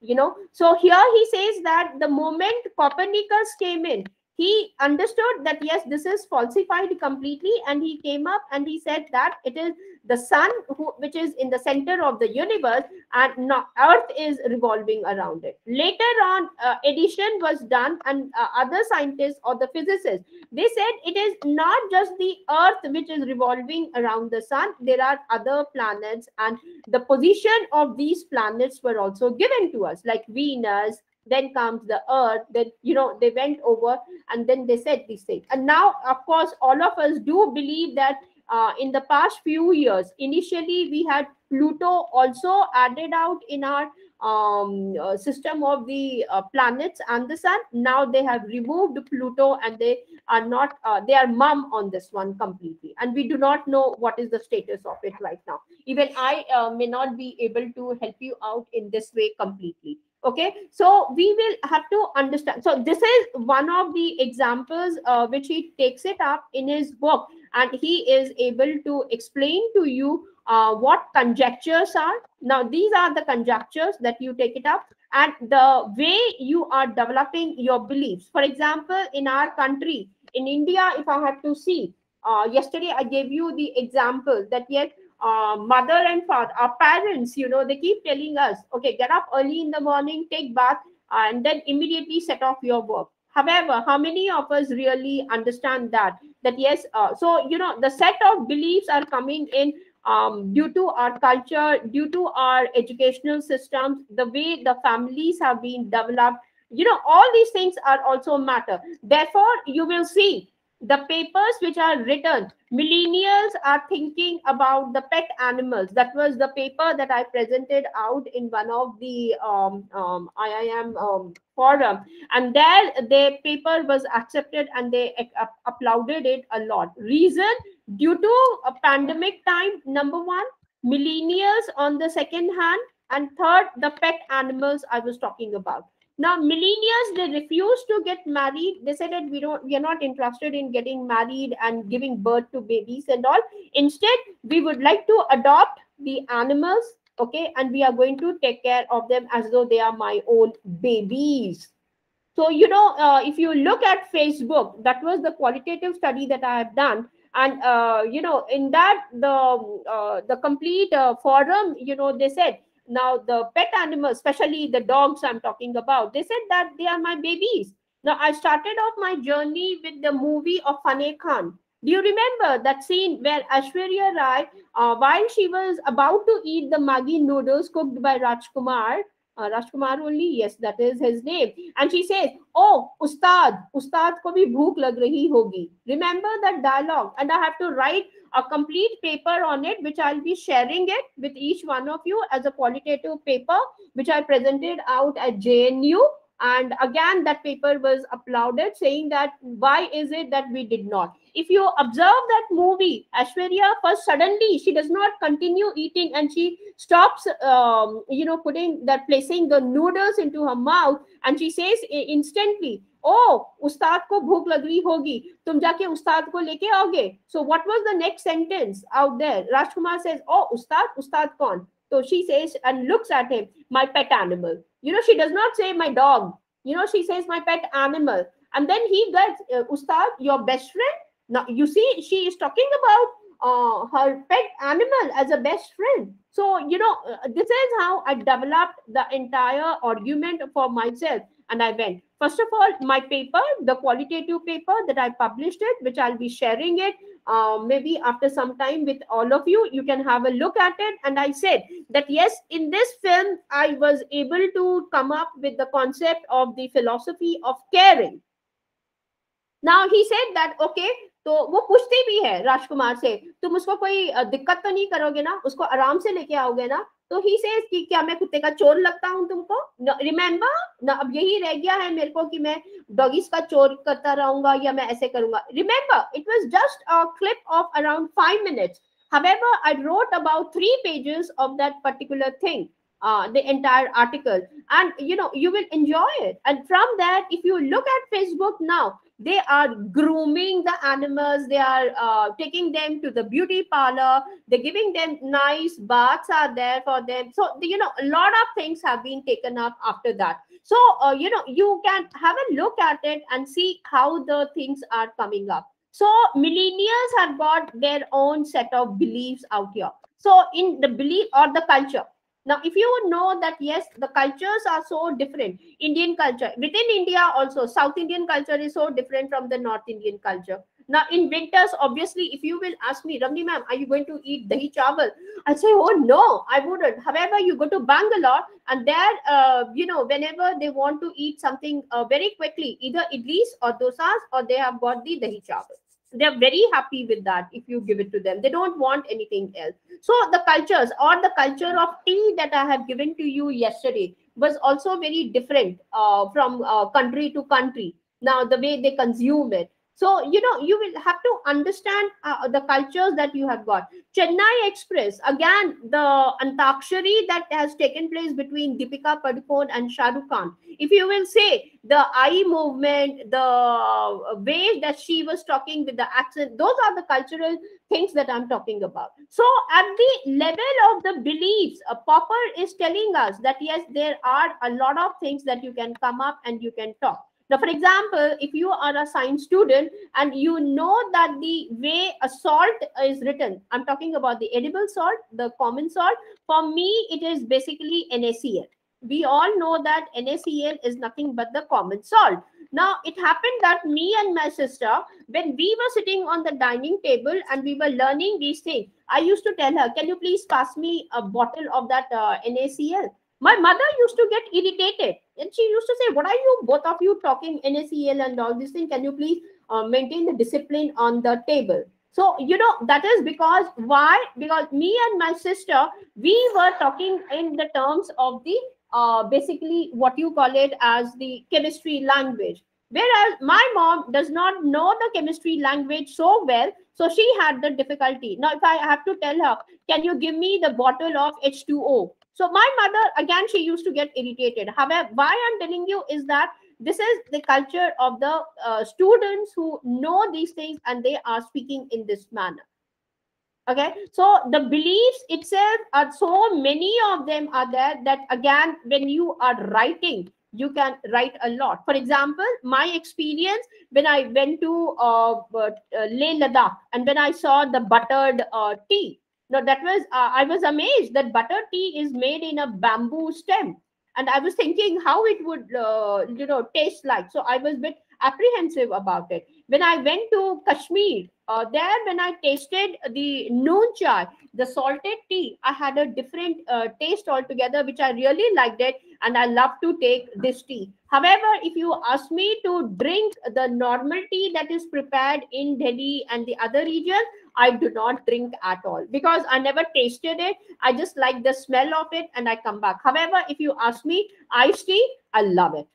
you know. So here he says that the moment copernicus came in he understood that yes this is falsified completely and he came up and he said that it is the sun who, which is in the center of the universe and not earth is revolving around it. Later on uh, addition was done and uh, other scientists or the physicists they said it is not just the earth which is revolving around the sun. There are other planets and the position of these planets were also given to us like venus then comes the earth then you know they went over and then they said these things and now of course all of us do believe that uh, in the past few years initially we had pluto also added out in our um, uh, system of the uh, planets and the sun. Now they have removed pluto and they are not uh, they are mum on this one completely. And we do not know what is the status of it right now. Even i uh, may not be able to help you out in this way completely okay so we will have to understand so this is one of the examples uh, which he takes it up in his book and he is able to explain to you uh, what conjectures are. Now these are the conjectures that you take it up and the way you are developing your beliefs. For example in our country in india if i have to see uh, yesterday i gave you the example that yet uh, mother and father, our parents, you know, they keep telling us, okay, get up early in the morning, take bath, and then immediately set off your work. However, how many of us really understand that? That yes, uh, so you know, the set of beliefs are coming in um, due to our culture, due to our educational systems, the way the families have been developed. You know, all these things are also matter. Therefore, you will see the papers which are written millennials are thinking about the pet animals. That was the paper that i presented out in one of the um, um, iim um, forum. And there the paper was accepted and they applauded it a lot. Reason? Due to a pandemic time number one millennials on the second hand and third the pet animals i was talking about now, millennials, they refuse to get married. They said that we don't, we are not interested in getting married and giving birth to babies and all. Instead, we would like to adopt the animals, okay, and we are going to take care of them as though they are my own babies. So, you know, uh, if you look at Facebook, that was the qualitative study that I have done and uh, you know in that the uh, the complete uh, forum you know they said now the pet animals especially the dogs i'm talking about they said that they are my babies now i started off my journey with the movie of Fanney Khan do you remember that scene where Aishwarya Rai, uh, while she was about to eat the Maggi noodles cooked by Rajkumar, uh, Rajkumar only, yes, that is his name. And she says, Oh, Ustad, Ustad ko bhi bhook lag rahi hogi. Remember that dialogue? And I have to write a complete paper on it, which I'll be sharing it with each one of you as a qualitative paper, which I presented out at JNU. And again, that paper was applauded saying that why is it that we did not? If you observe that movie, Aishwarya first suddenly she does not continue eating and she stops, um, you know, putting that placing the noodles into her mouth and she says instantly, oh, ustad ko bhook lagri hogi. Tum jaake ustad ko leke aoge. So what was the next sentence out there? Rajkumar says, oh, ustad, ustad kon? So she says and looks at him, my pet animal. You know, she does not say my dog. You know, she says my pet animal. And then he gets, uh, Ustad, your best friend. Now, you see, she is talking about uh, her pet animal as a best friend. So, you know, uh, this is how I developed the entire argument for myself. And I went, first of all, my paper, the qualitative paper that I published it, which I'll be sharing it uh, maybe after some time with all of you you can have a look at it and i said that yes in this film i was able to come up with the concept of the philosophy of caring now he said that okay तो वो पूछती भी है राजकुमार से तुम उसको कोई दिक्कत तो नहीं करोगे ना उसको आराम से लेके आओगे ना तो ही से कि क्या मैं कुत्ते का चोर लगता हूँ तुमको रिमेम्बर अब यही रह गया है मेरे को कि मैं डॉगीज का चोर करता रहूँगा या मैं ऐसे करूँगा remember it was just a clip of around five minutes However, I wrote about three pages of that particular thing, uh, the entire article, and you know you will enjoy it. And from that, if you look at Facebook now, they are grooming the animals. They are uh, taking them to the beauty parlor. They're giving them nice baths are there for them. So you know a lot of things have been taken up after that. So uh, you know you can have a look at it and see how the things are coming up. So millennials have got their own set of beliefs out here. So in the belief or the culture now, if you know that, yes, the cultures are so different, Indian culture, within India also, South Indian culture is so different from the North Indian culture. Now, in winters, obviously, if you will ask me, Ramani ma'am, are you going to eat dahi chawal? I say, oh, no, I wouldn't. However, you go to Bangalore and there, uh, you know, whenever they want to eat something uh, very quickly, either idlis or dosas, or they have got the dahi chawal they're very happy with that if you give it to them. They don't want anything else. So the cultures or the culture of tea that i have given to you yesterday was also very different uh, from uh, country to country. Now the way they consume it so you know you will have to understand uh, the cultures that you have got. Chennai express again the antakshari that has taken place between deepika padukone and shah rukh khan. If you will say the eye movement the way that she was talking with the accent those are the cultural things that i'm talking about. So at the level of the beliefs a popper is telling us that yes there are a lot of things that you can come up and you can talk now, for example, if you are a science student and you know that the way a salt is written, I'm talking about the edible salt, the common salt. For me, it is basically NaCl. We all know that NaCl is nothing but the common salt. Now, it happened that me and my sister, when we were sitting on the dining table and we were learning these things, I used to tell her, can you please pass me a bottle of that uh, NaCl? My mother used to get irritated and she used to say what are you both of you talking nacl and all this thing? can you please uh, maintain the discipline on the table? So you know that is because why? Because me and my sister we were talking in the terms of the uh, basically what you call it as the chemistry language. Whereas my mom does not know the chemistry language so well so she had the difficulty now if i have to tell her can you give me the bottle of h2o so my mother, again, she used to get irritated. However, why I'm telling you is that this is the culture of the uh, students who know these things and they are speaking in this manner. Okay, so the beliefs itself are so many of them are there that again, when you are writing, you can write a lot. For example, my experience when I went to uh, uh, Leh Ladakh and when I saw the buttered uh, tea, now that was uh, i was amazed that butter tea is made in a bamboo stem. And i was thinking how it would uh, you know taste like. So i was a bit apprehensive about it. When i went to kashmir uh, there when i tasted the noon chai the salted tea i had a different uh, taste altogether which i really liked it and i love to take this tea however if you ask me to drink the normal tea that is prepared in delhi and the other region I do not drink at all because I never tasted it. I just like the smell of it and I come back. However, if you ask me, iced tea, I love it.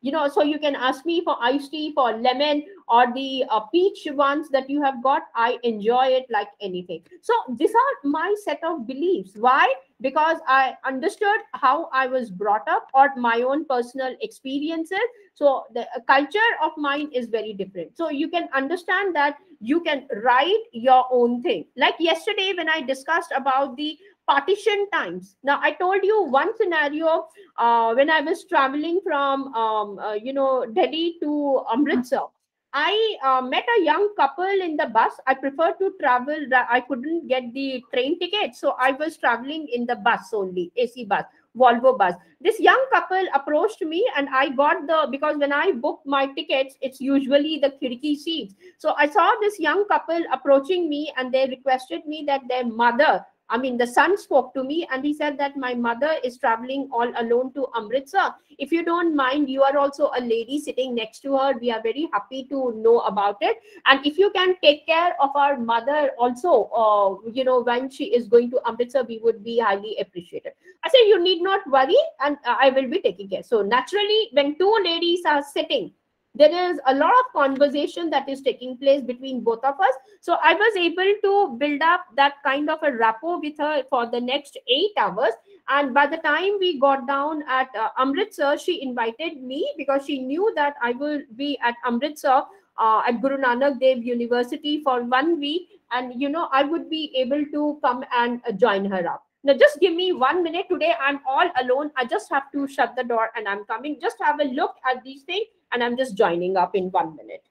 You know so you can ask me for iced tea for lemon or the uh, peach ones that you have got. I enjoy it like anything. So these are my set of beliefs. Why? Because i understood how i was brought up or my own personal experiences. So the culture of mine is very different. So you can understand that you can write your own thing. Like yesterday when i discussed about the partition times. Now i told you one scenario uh, when i was traveling from um, uh, you know delhi to amritsar. I uh, met a young couple in the bus. I prefer to travel i couldn't get the train ticket so i was traveling in the bus only ac bus volvo bus. This young couple approached me and i got the because when i book my tickets it's usually the khirki seats. So i saw this young couple approaching me and they requested me that their mother I mean, the son spoke to me and he said that my mother is traveling all alone to Amritsar. If you don't mind, you are also a lady sitting next to her. We are very happy to know about it. And if you can take care of our mother also, uh, you know, when she is going to Amritsar, we would be highly appreciated. I said, you need not worry and I will be taking care. So naturally, when two ladies are sitting, there is a lot of conversation that is taking place between both of us. So i was able to build up that kind of a rapport with her for the next eight hours. And by the time we got down at uh, amritsar she invited me because she knew that i will be at amritsar uh, at guru nanak dev university for one week. And you know i would be able to come and uh, join her up now just give me one minute today. I'm all alone. I just have to shut the door and i'm coming. Just have a look at these things and I'm just joining up in one minute.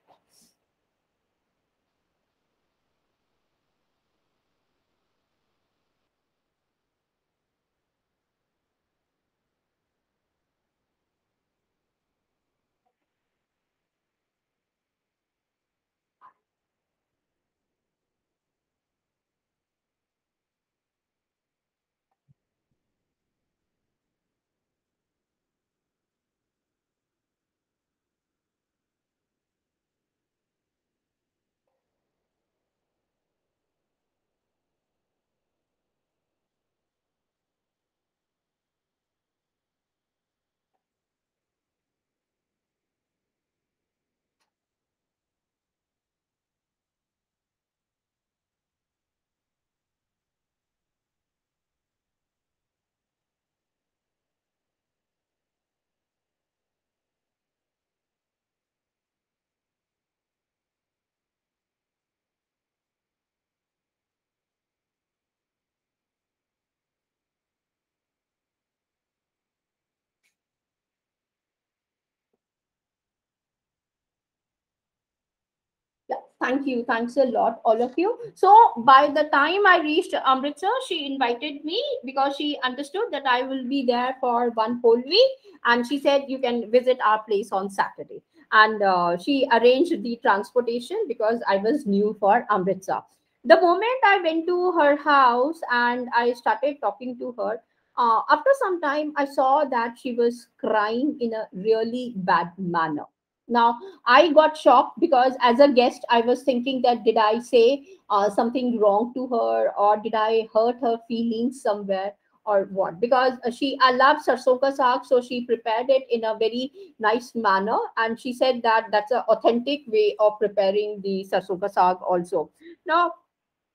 Thank you. Thanks a lot all of you. So by the time i reached amritsar she invited me because she understood that i will be there for one whole week. And she said you can visit our place on saturday. And uh, she arranged the transportation because i was new for amritsar. The moment i went to her house and i started talking to her uh, after some time i saw that she was crying in a really bad manner now, I got shocked because as a guest, I was thinking that did I say uh, something wrong to her or did I hurt her feelings somewhere or what? Because uh, she, I love sarson ka saag, so she prepared it in a very nice manner. And she said that that's an authentic way of preparing the sarson ka saag also. Now,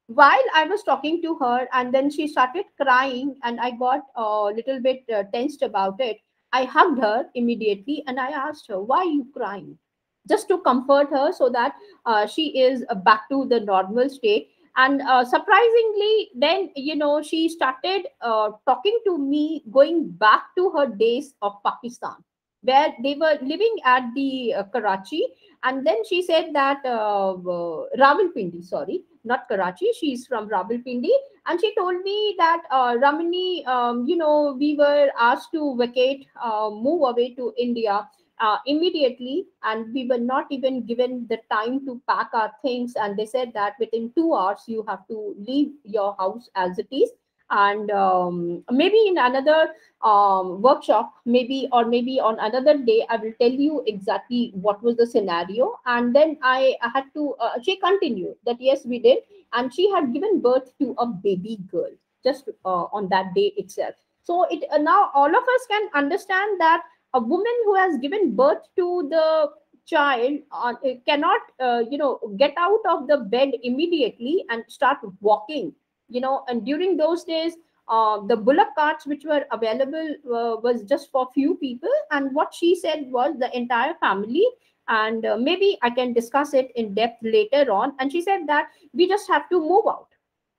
while I was talking to her and then she started crying and I got a little bit uh, tensed about it I hugged her immediately and I asked her, Why are you crying? Just to comfort her so that uh, she is back to the normal state. And uh, surprisingly, then, you know, she started uh, talking to me going back to her days of Pakistan, where they were living at the uh, Karachi. And then she said that uh, Rawalpindi, sorry, not Karachi, she's from Rawalpindi and she told me that uh, Ramani, um, you know, we were asked to vacate, uh, move away to India uh, immediately, and we were not even given the time to pack our things. And they said that within two hours you have to leave your house as it is. And um, maybe in another um, workshop, maybe or maybe on another day, I will tell you exactly what was the scenario. And then I, I had to. Uh, she continued that yes, we did and she had given birth to a baby girl just uh, on that day itself so it uh, now all of us can understand that a woman who has given birth to the child uh, cannot uh, you know get out of the bed immediately and start walking you know and during those days uh, the bullock carts which were available uh, was just for few people. And what she said was the entire family. And uh, maybe i can discuss it in depth later on. And she said that we just have to move out.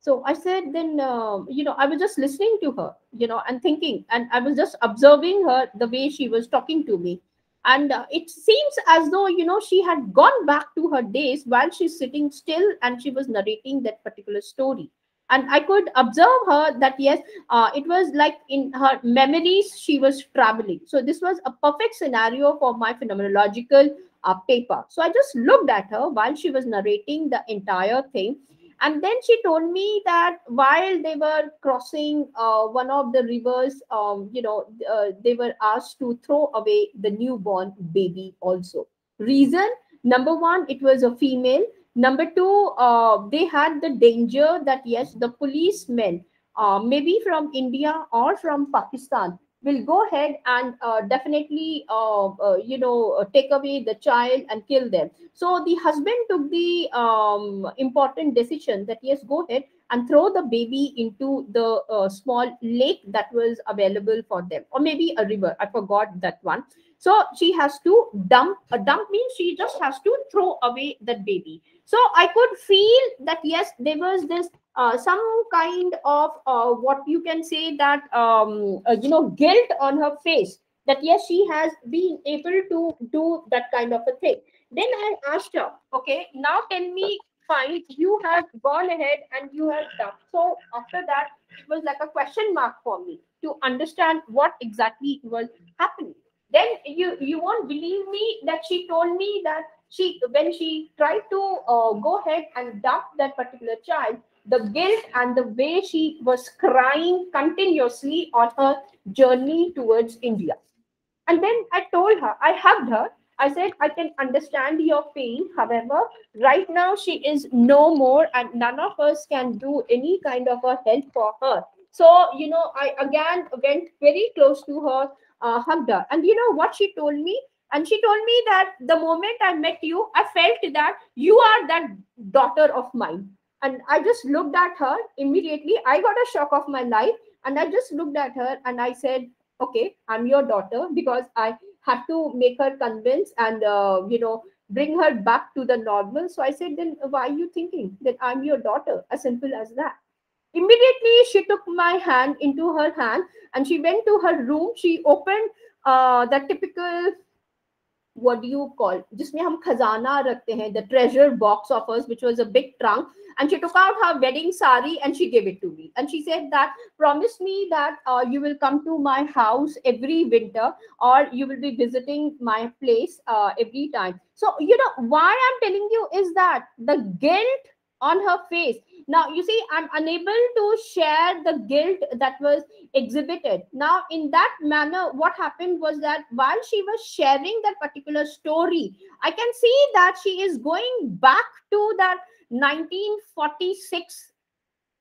So i said then uh, you know i was just listening to her you know and thinking and i was just observing her the way she was talking to me. And uh, it seems as though you know she had gone back to her days while she's sitting still and she was narrating that particular story and i could observe her that yes uh, it was like in her memories she was traveling. So this was a perfect scenario for my phenomenological uh, paper. So i just looked at her while she was narrating the entire thing. And then she told me that while they were crossing uh, one of the rivers um, you know uh, they were asked to throw away the newborn baby also. Reason? Number one it was a female number two uh, they had the danger that yes the policemen uh, maybe from india or from pakistan will go ahead and uh, definitely uh, uh, you know uh, take away the child and kill them. So the husband took the um, important decision that yes go ahead and throw the baby into the small lake that was available for them. Or maybe a river. I forgot that one so she has to dump a dump means she just has to throw away that baby. So i could feel that yes there was this uh, some kind of uh, what you can say that um, uh, you know guilt on her face that yes she has been able to do that kind of a thing. Then i asked her okay now tell me fine you have gone ahead and you have done so after that it was like a question mark for me to understand what exactly was happening then you you won't believe me that she told me that she when she tried to uh, go ahead and dump that particular child the guilt and the way she was crying continuously on her journey towards India. And then I told her, I hugged her. I said, I can understand your pain. However, right now she is no more, and none of us can do any kind of a help for her. So, you know, I again went very close to her, uh, hugged her. And you know what she told me? And she told me that the moment I met you, I felt that you are that daughter of mine and I just looked at her immediately. I got a shock of my life. And I just looked at her and I said, okay, I'm your daughter because I had to make her convince and, uh, you know, bring her back to the normal. So I said, then why are you thinking that I'm your daughter? As simple as that. Immediately, she took my hand into her hand and she went to her room. She opened uh, the typical what do you call जिसमें हम खजाना रखते हैं the treasure box of us which was a big trunk and she took out her wedding sari and she gave it to me and she said that promise me that uh, you will come to my house every winter or you will be visiting my place uh, every time so you know why i'm telling you is that the guilt on her face now you see i'm unable to share the guilt that was exhibited. Now in that manner what happened was that while she was sharing that particular story i can see that she is going back to that 1946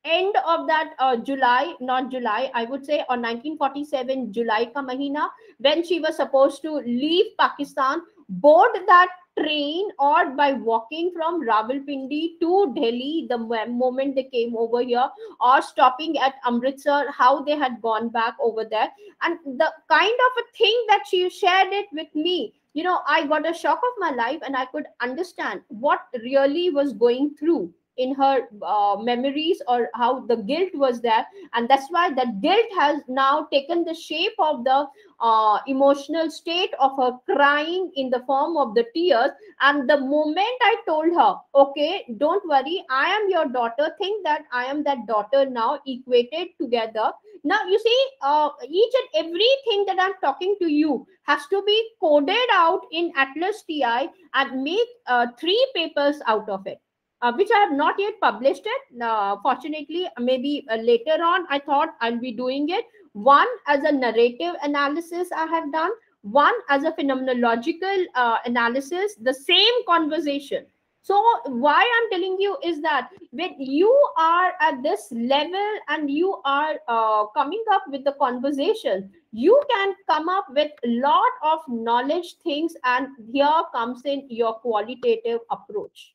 end of that uh, july not july i would say or 1947 july ka mahina when she was supposed to leave pakistan board that train or by walking from Rawalpindi to Delhi the moment they came over here or stopping at Amritsar how they had gone back over there. And the kind of a thing that she shared it with me you know i got a shock of my life and i could understand what really was going through in her uh, memories or how the guilt was there. And that's why that guilt has now taken the shape of the uh, emotional state of her crying in the form of the tears. And the moment i told her okay don't worry i am your daughter think that i am that daughter now equated together. Now you see uh, each and everything that i'm talking to you has to be coded out in atlas ti and make uh, three papers out of it which I have not yet published it. Uh, fortunately, maybe uh, later on, I thought I'll be doing it. One as a narrative analysis I have done, one as a phenomenological uh, analysis, the same conversation so why i'm telling you is that when you are at this level and you are uh, coming up with the conversation you can come up with a lot of knowledge things and here comes in your qualitative approach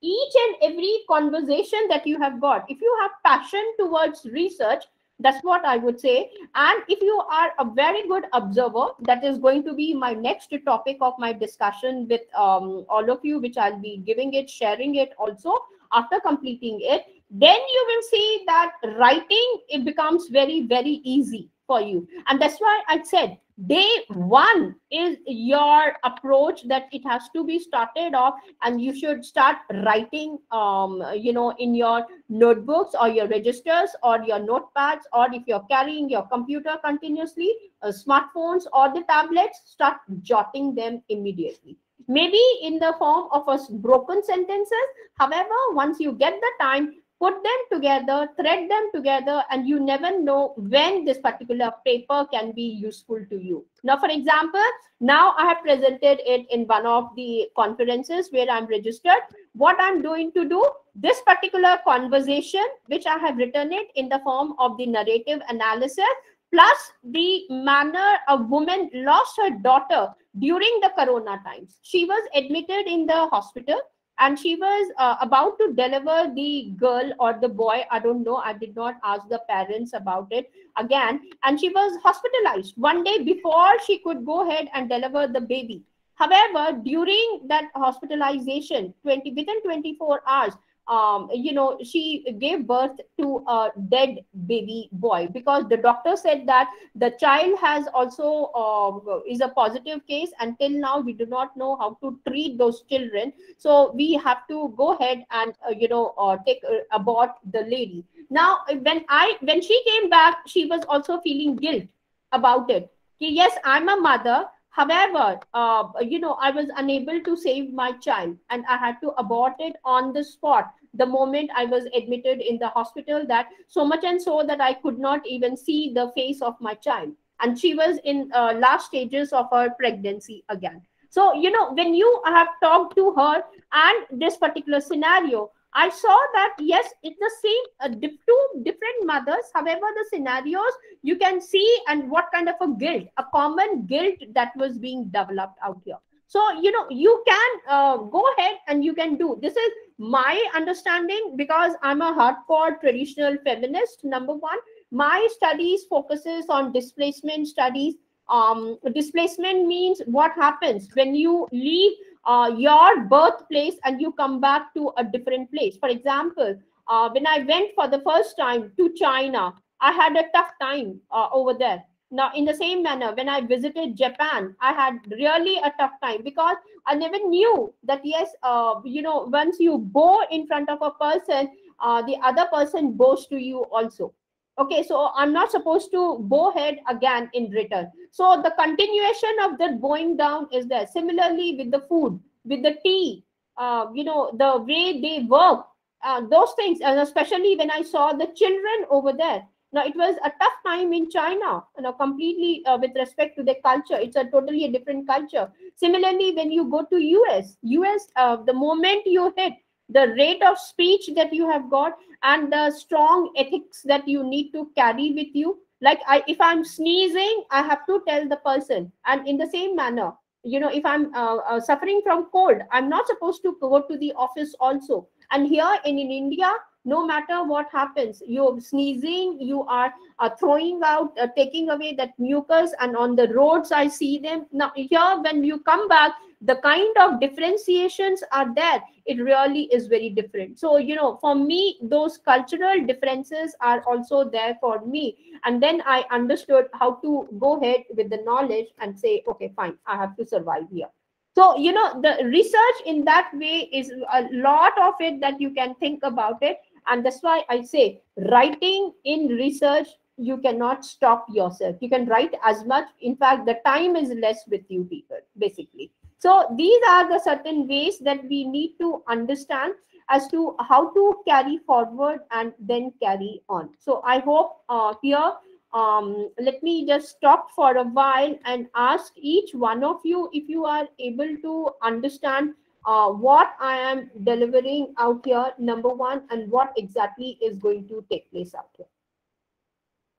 each and every conversation that you have got. If you have passion towards research that's what i would say. And if you are a very good observer that is going to be my next topic of my discussion with um, all of you which i'll be giving it sharing it also after completing it then you will see that writing it becomes very very easy for you. And that's why i said day one is your approach that it has to be started off and you should start writing um, you know in your notebooks or your registers or your notepads or if you're carrying your computer continuously uh, smartphones or the tablets start jotting them immediately. Maybe in the form of a broken sentences. However once you get the time put them together, thread them together, and you never know when this particular paper can be useful to you. Now, for example, now I have presented it in one of the conferences where I'm registered. What I'm doing to do, this particular conversation, which I have written it in the form of the narrative analysis, plus the manner a woman lost her daughter during the corona times. She was admitted in the hospital and she was uh, about to deliver the girl or the boy i don't know i did not ask the parents about it again. And she was hospitalized one day before she could go ahead and deliver the baby. However during that hospitalization 20 within 24 hours um, you know, she gave birth to a dead baby boy because the doctor said that the child has also um, is a positive case. Until now, we do not know how to treat those children. So we have to go ahead and uh, you know uh, take uh, abort the lady. Now, when I when she came back, she was also feeling guilt about it. Yes, I'm a mother However, uh, you know, I was unable to save my child and I had to abort it on the spot the moment I was admitted in the hospital that so much and so that I could not even see the face of my child. And she was in uh, last stages of her pregnancy again. So, you know, when you have talked to her and this particular scenario, I saw that yes, it's the same, uh, two different mothers. However, the scenarios you can see and what kind of a guilt, a common guilt that was being developed out here. So, you know, you can uh, go ahead and you can do. This is my understanding because I'm a hardcore traditional feminist, number one. My studies focuses on displacement studies. Um, displacement means what happens when you leave uh, your birthplace and you come back to a different place. For example, uh, when I went for the first time to China, I had a tough time uh, over there now in the same manner when i visited japan i had really a tough time because i never knew that yes uh, you know once you bow in front of a person uh, the other person bows to you also. Okay so i'm not supposed to bow head again in return. So the continuation of that bowing down is there. Similarly with the food with the tea uh, you know the way they work uh, those things and especially when i saw the children over there now, it was a tough time in China, you know, completely uh, with respect to the culture. It's a totally a different culture. Similarly, when you go to US, US, uh, the moment you hit the rate of speech that you have got and the strong ethics that you need to carry with you, like I, if I'm sneezing, I have to tell the person. And in the same manner, you know, if I'm uh, uh suffering from cold, I'm not supposed to go to the office also. And here in, in India, no matter what happens you're sneezing you are uh, throwing out uh, taking away that mucus and on the roads i see them. Now here when you come back the kind of differentiations are there. It really is very different. So you know for me those cultural differences are also there for me. And then i understood how to go ahead with the knowledge and say okay fine i have to survive here. So you know the research in that way is a lot of it that you can think about it and that's why i say writing in research you cannot stop yourself. You can write as much. In fact the time is less with you people basically. So these are the certain ways that we need to understand as to how to carry forward and then carry on. So i hope uh, here um, let me just stop for a while and ask each one of you if you are able to understand uh, what I am delivering out here, number one, and what exactly is going to take place out here.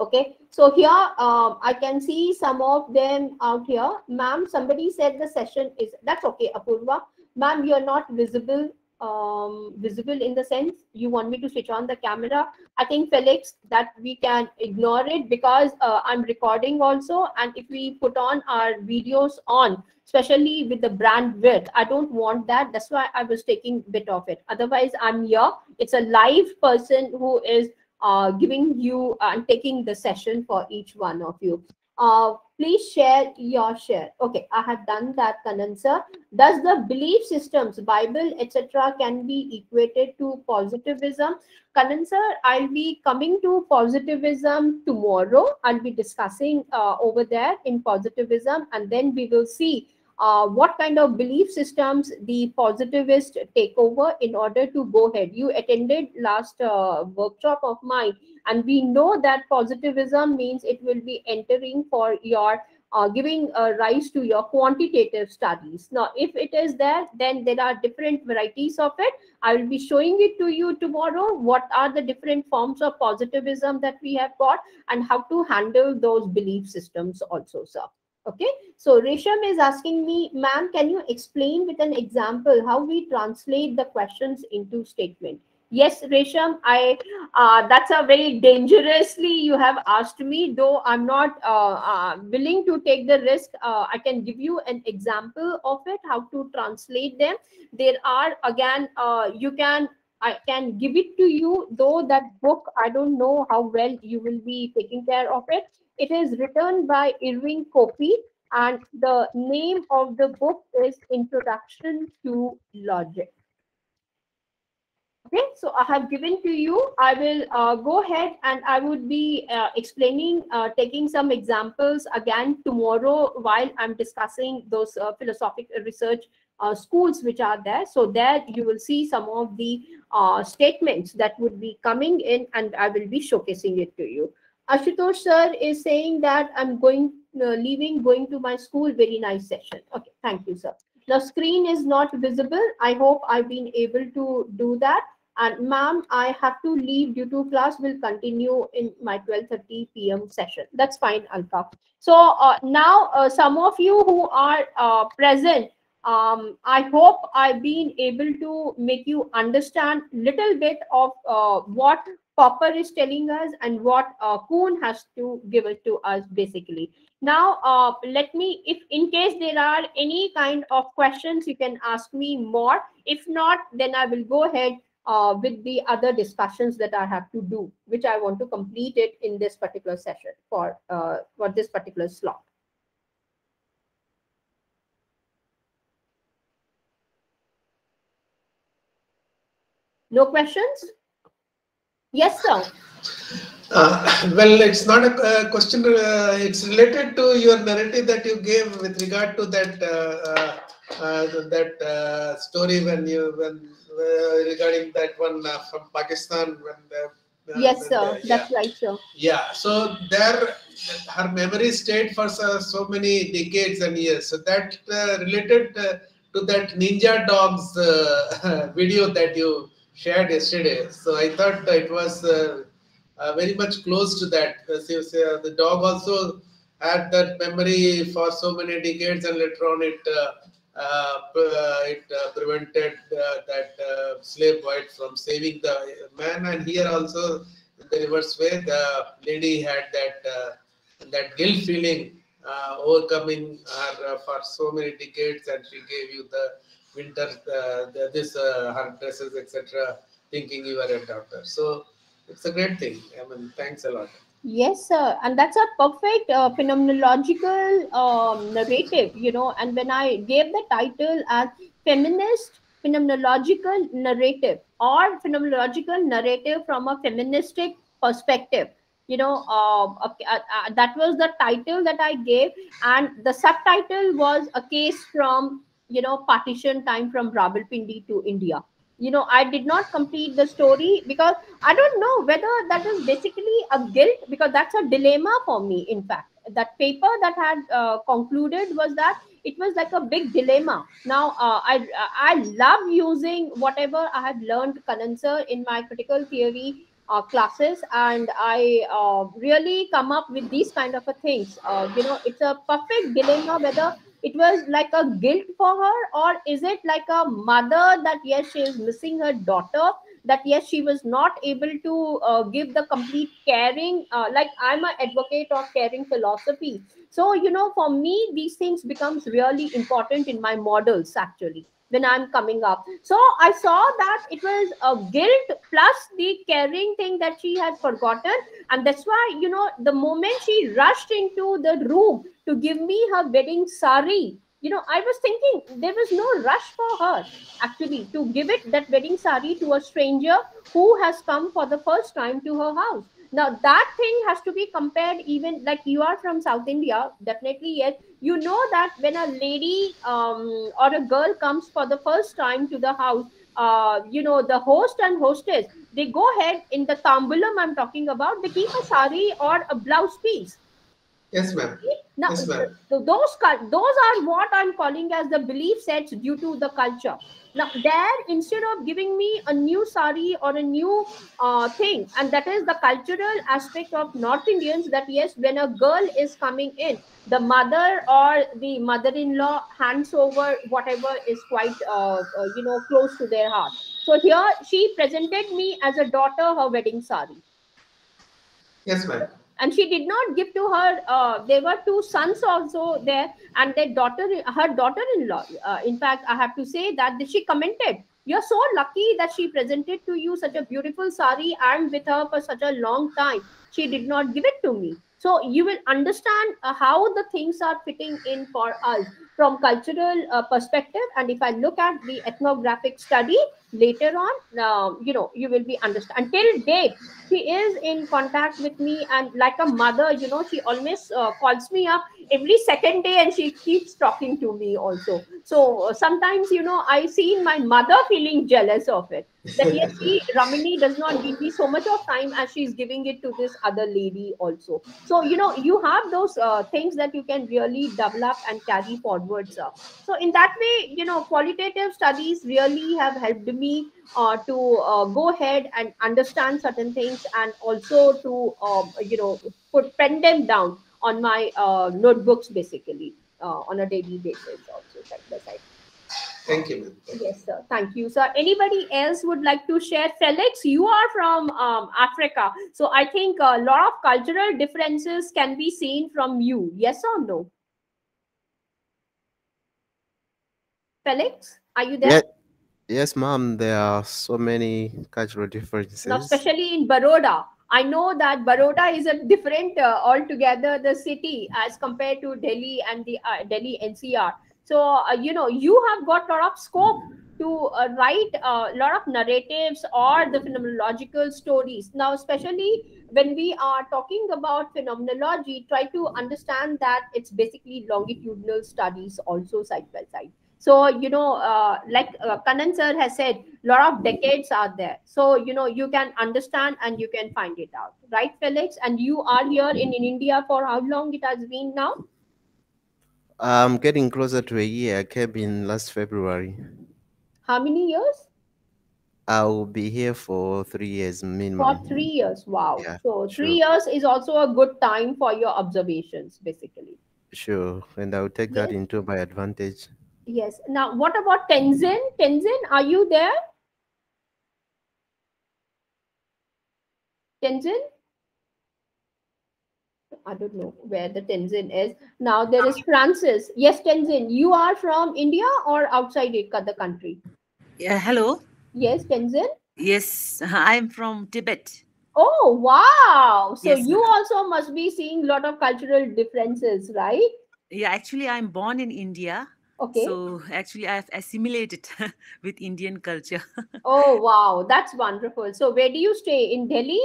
Okay, so here um, I can see some of them out here. Ma'am, somebody said the session is, that's okay, Apurva. Ma'am, you're not visible um, visible in the sense you want me to switch on the camera. I think Felix that we can ignore it because uh, I'm recording also. And if we put on our videos on, especially with the bandwidth, I don't want that. That's why I was taking bit of it. Otherwise I'm here. It's a live person who is uh, giving you and taking the session for each one of you. Uh, please share your share. Okay, I have done that, Kannan sir. Does the belief systems, Bible, etc., can be equated to positivism? Kannan sir, I'll be coming to positivism tomorrow. I'll be discussing uh, over there in positivism, and then we will see uh, what kind of belief systems the positivist take over in order to go ahead. You attended last uh, workshop of mine, and we know that positivism means it will be entering for your uh, giving rise to your quantitative studies. Now, if it is there, then there are different varieties of it. I will be showing it to you tomorrow. What are the different forms of positivism that we have got and how to handle those belief systems also, sir. Okay, so Resham is asking me, ma'am, can you explain with an example how we translate the questions into statement? Yes, Resham, I uh, that's a very dangerously you have asked me, though I'm not uh, uh, willing to take the risk. Uh, I can give you an example of it, how to translate them. There are again, uh, you can I can give it to you, though that book, I don't know how well you will be taking care of it. It is written by Irving Copi, and the name of the book is Introduction to Logic. Okay, so I have given to you. I will uh, go ahead and I would be uh, explaining, uh, taking some examples again tomorrow while I'm discussing those uh, philosophic research uh, schools which are there. So there you will see some of the uh, statements that would be coming in and I will be showcasing it to you. Ashutosh sir is saying that I'm going, leaving, going to my school. Very nice session. Okay, thank you, sir. The screen is not visible. I hope I've been able to do that. And ma'am, I have to leave due to class will continue in my 12.30 p.m. session. That's fine, Alka. So uh, now uh, some of you who are uh, present, um, I hope I've been able to make you understand little bit of uh, what Popper is telling us and what uh, Kuhn has to give it to us basically. Now, uh, let me, if in case there are any kind of questions, you can ask me more. If not, then I will go ahead uh, with the other discussions that I have to do, which I want to complete it in this particular session for, uh, for this particular slot. No questions? Yes, sir. Uh, well, it's not a uh, question. Uh, it's related to your narrative that you gave with regard to that uh, uh, uh, that story when you when regarding that one uh, from Pakistan when the, uh, Yes, sir. the- That's right, sir. yeah so there her memory stayed for so, so many decades and years so that uh, related uh, to that ninja dogs uh, video that you shared yesterday so i thought it was uh, uh, very much close to that Uh, so, so the dog also had that memory for so many decades and later on it uh, uh, uh, it uh, prevented uh, that uh, slave white from saving the man. And here also in the reverse way the lady had that uh, that guilt feeling uh, overcoming her uh, for so many decades. And she gave you the winter uh, the, this uh, her dresses etc thinking you were a doctor. So it's a great thing. I mean thanks a lot Yes, sir. And that's a perfect uh, phenomenological um, narrative, you know. And when I gave the title as feminist phenomenological narrative or phenomenological narrative from a feministic perspective, you know, uh, uh, that was the title that I gave. And the subtitle was a case from, you know, partition time from Rawalpindi to India. You know, I did not complete the story because I don't know whether that is basically a guilt because that's a dilemma for me. In fact, that paper that had uh, concluded was that it was like a big dilemma. Now, uh, I I love using whatever I have learned Kannan in my critical theory uh, classes, and I uh, really come up with these kind of a things. Uh, you know, it's a perfect dilemma whether it was like a guilt for her or is it like a mother that yes she is missing her daughter that yes she was not able to uh, give the complete caring uh, like i'm an advocate of caring philosophy. So you know for me these things becomes really important in my models actually when i'm coming up. So i saw that it was a guilt plus the caring thing that she had forgotten. And that's why you know the moment she rushed into the room to give me her wedding sari you know i was thinking there was no rush for her actually to give it that wedding sari to a stranger who has come for the first time to her house now that thing has to be compared even like you are from south india definitely yes. You know that when a lady um, or a girl comes for the first time to the house uh, you know the host and hostess they go ahead in the tambulam i'm talking about they keep a sari or a blouse piece Yes, ma'am. Now, Yes, ma'am. so those those are what I'm calling as the belief sets due to the culture. Now, there instead of giving me a new sari or a new uh, thing, and that is the cultural aspect of North Indians. That yes, when a girl is coming in, the mother or the mother-in-law hands over whatever is quite uh, uh, you know close to their heart. So here she presented me as a daughter her wedding sari Yes, ma'am. And she did not give to her uh, there were two sons also there and their daughter her daughter-in-law. Uh, in fact i have to say that she commented you're so lucky that she presented to you such a beautiful sari and with her for such a long time. She did not give it to me. So you will understand uh, how the things are fitting in for us from cultural uh, perspective. And if i look at the ethnographic study later on uh, you know you will be understand until date she is in contact with me and like a mother you know she always uh, calls me up every second day and she keeps talking to me also. So uh, sometimes you know i see my mother feeling jealous of it. That yes she ramani does not give me so much of time as she's giving it to this other lady also. So you know you have those uh, things that you can really develop and carry forwards uh. so in that way you know qualitative studies really have helped me uh, to uh, go ahead and understand certain things and also to um, you know put pen them down on my uh, notebooks basically uh, on a daily basis also side by side. Thank you, ma'am. Thank you. Yes, sir. Thank you, sir. Anybody else would like to share? Felix, you are from um, Africa, so I think a lot of cultural differences can be seen from you. Yes or no? Felix, are you there? Yeah. Yes, ma'am. There are so many cultural differences. now especially in baroda i know that baroda is a different uh, altogether the city as compared to delhi and the uh, delhi ncr so uh, you know you have got a lot of scope to uh, write a lot of narratives or the phenomenological stories now especially when we are talking about phenomenology try to understand that it's basically longitudinal studies also side by side so you know uh, like uh, Kannan sir has said a lot of decades are there so you know you can understand and you can find it out right felix and you are here in, in india for how long it has been now I'm getting closer to a year. I came in last February. how many years I'll be here for three years minimum. for three years wow Yeah, so three sure. years is also a good time for your observations basically Sure, and I'll take that into my advantage. Yes now what about tenzin tenzin are you there tenzin I don't know where the Tenzin is. Now there is Francis. Yes, Tenzin, you are from India or outside the country? Yeah, hello. Yes, Tenzin. Yes, I'm from Tibet. Oh, wow. So Yes, you also must be seeing a lot of cultural differences, right? Yeah, actually, I'm born in India. Okay. So actually, I've assimilated with Indian culture. oh, wow. That's wonderful. So where do you stay? In Delhi?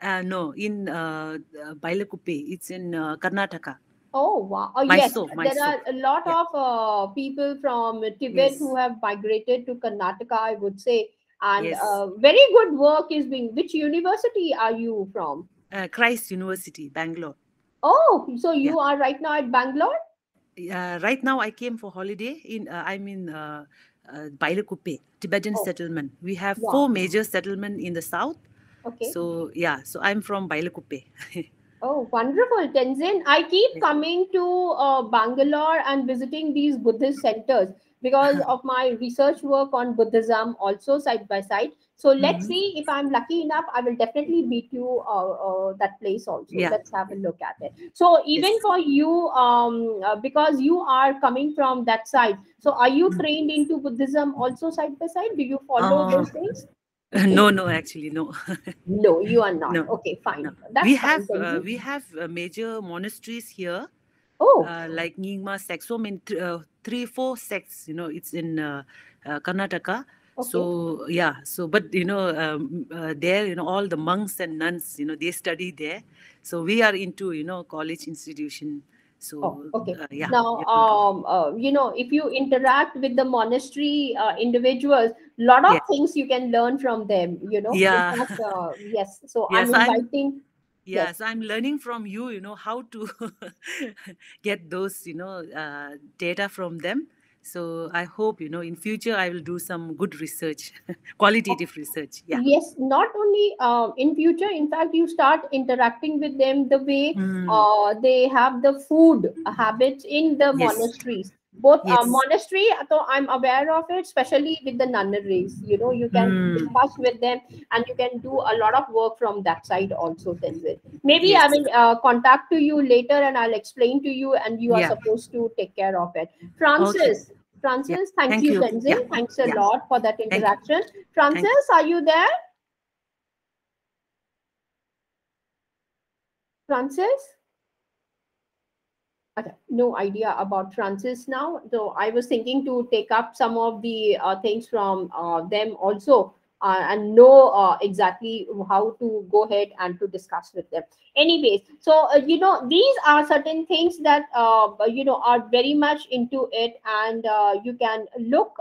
Uh, no, in uh, uh, Bailakuppe. It's in uh, Karnataka. Oh, wow. Oh, yes. Mysore, There are a lot Yeah. of uh, people from Tibet Yes. who have migrated to Karnataka, I would say. And Yes. uh, very good work is being. Which university are you from? Uh, Christ University, Bangalore. Oh, so you are right now at Bangalore? Uh, right now I came for holiday in uh, I'm in uh, uh, Bailakuppe, Tibetan Oh. settlement. We have Wow. four major settlement in the south. Okay. So yeah, so I'm from Bailakuppe. Oh, wonderful, Tenzin. I keep Yes. coming to uh, Bangalore and visiting these Buddhist centers because of my research work on Buddhism, also side by side. So let's Mhm. see if I'm lucky enough, I will definitely meet you uh, uh, that place also. Yeah. Let's have a look at it. So even Yes. for you, um, uh, because you are coming from that side, so are you Mhm. trained into Buddhism also side by side? Do you follow Uh, those things? no, no, actually no. No, you are not. No, Okay, fine. no. That's we have uh, we have uh, major monasteries here, Oh, uh, like Nyingma sects. So many th- uh, three, four sects. You know, it's in uh, uh, Karnataka. Okay. So yeah, so but you know, um, uh, there you know all the monks and nuns, you know, they study there. So we are into you know college institution. So Oh, okay. uh, yeah. now yeah. um uh, you know if you interact with the monastery uh, individuals lot of Yeah. things you can learn from them you know Yeah. fact, uh, yes so Yeah, i'm so I'm- inviting yeah yes. so i'm learning from you you know how to get those you know uh, data from them so i hope you know in future i will do some good research qualitative research. Yeah. Yes not only uh, in future in fact you start interacting with them the way Mm, uh, they have the food habits in the Yes. monasteries both uh, Yes. monastery so i'm aware of it especially with the nunneries you know you can Mm. discuss with them and you can do a lot of work from that side also Tenzin. maybe i will uh, contact to you later and i'll explain to you and you are Yeah. supposed to take care of it francis francis thank, Thank you you. Yeah. thanks a Yeah. lot for that interaction francis are you there francis Okay, no idea about Francis now. So I was thinking to take up some of the uh, things from uh, them also uh, and know uh, exactly how to go ahead and to discuss with them. Anyways, so uh, you know these are certain things that uh, you know are very much into it, and you can look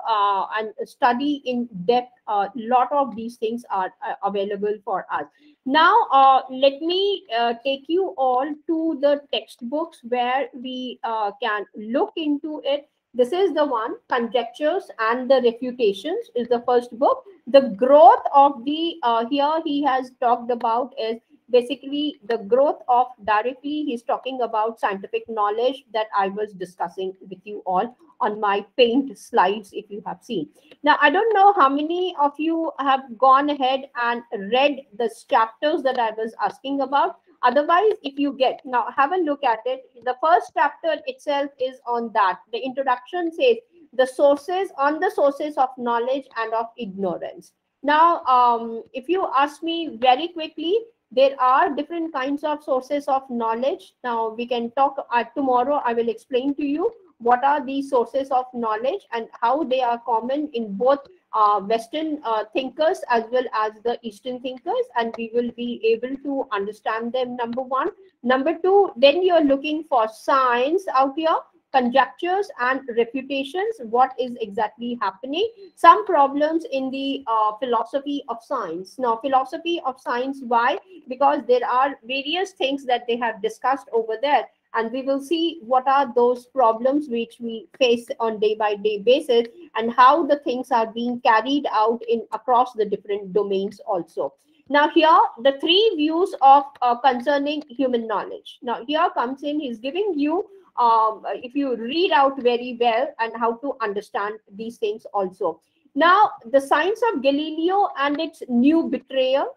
and study in depth. A lot of these things are available for us. Now, uh, let me uh, take you all to the textbooks where we uh, can look into it. This is the one, Conjectures and the Refutations is the first book. The growth of the, uh, here he has talked about is basically the growth of directly, he's talking about scientific knowledge that I was discussing with you all on my paint slides, if you have seen. Now, I don't know how many of you have gone ahead and read the chapters that I was asking about. Otherwise, if you get now, have a look at it. The first chapter itself is on that. The introduction says the sources on the sources of knowledge and of ignorance. Now, um, if you ask me very quickly, there are different kinds of sources of knowledge. Now, we can talk uh, tomorrow. I will explain to you what are these sources of knowledge and how they are common in both uh, Western uh, thinkers as well as the Eastern thinkers, and we will be able to understand them. Number one. Number two, then you're looking for science out here, conjectures and refutations. What is exactly happening? Some problems in the uh, philosophy of science. Now, philosophy of science, why? Because there are various things that they have discussed over there and we will see what are those problems which we face on day by day basis and how the things are being carried out in across the different domains also now here the three views of uh, concerning human knowledge now here comes in he's giving you um, if you read out very well and how to understand these things also now the science of galileo and its new betrayal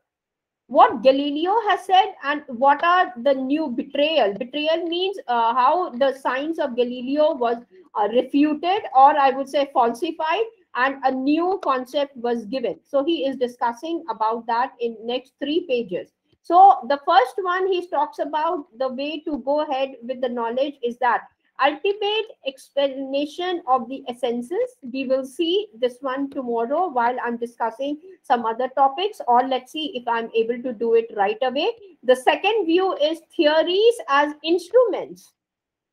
what Galileo has said and what are the new betrayal. Betrayal means uh, how the science of Galileo was uh, refuted or I would say falsified and a new concept was given. So he is discussing about that in next three pages. So the first one he talks about the way to go ahead with the knowledge is that ultimate explanation of the essences. We will see this one tomorrow while I'm discussing some other topics, or let's see if I'm able to do it right away. The second view is theories as instruments.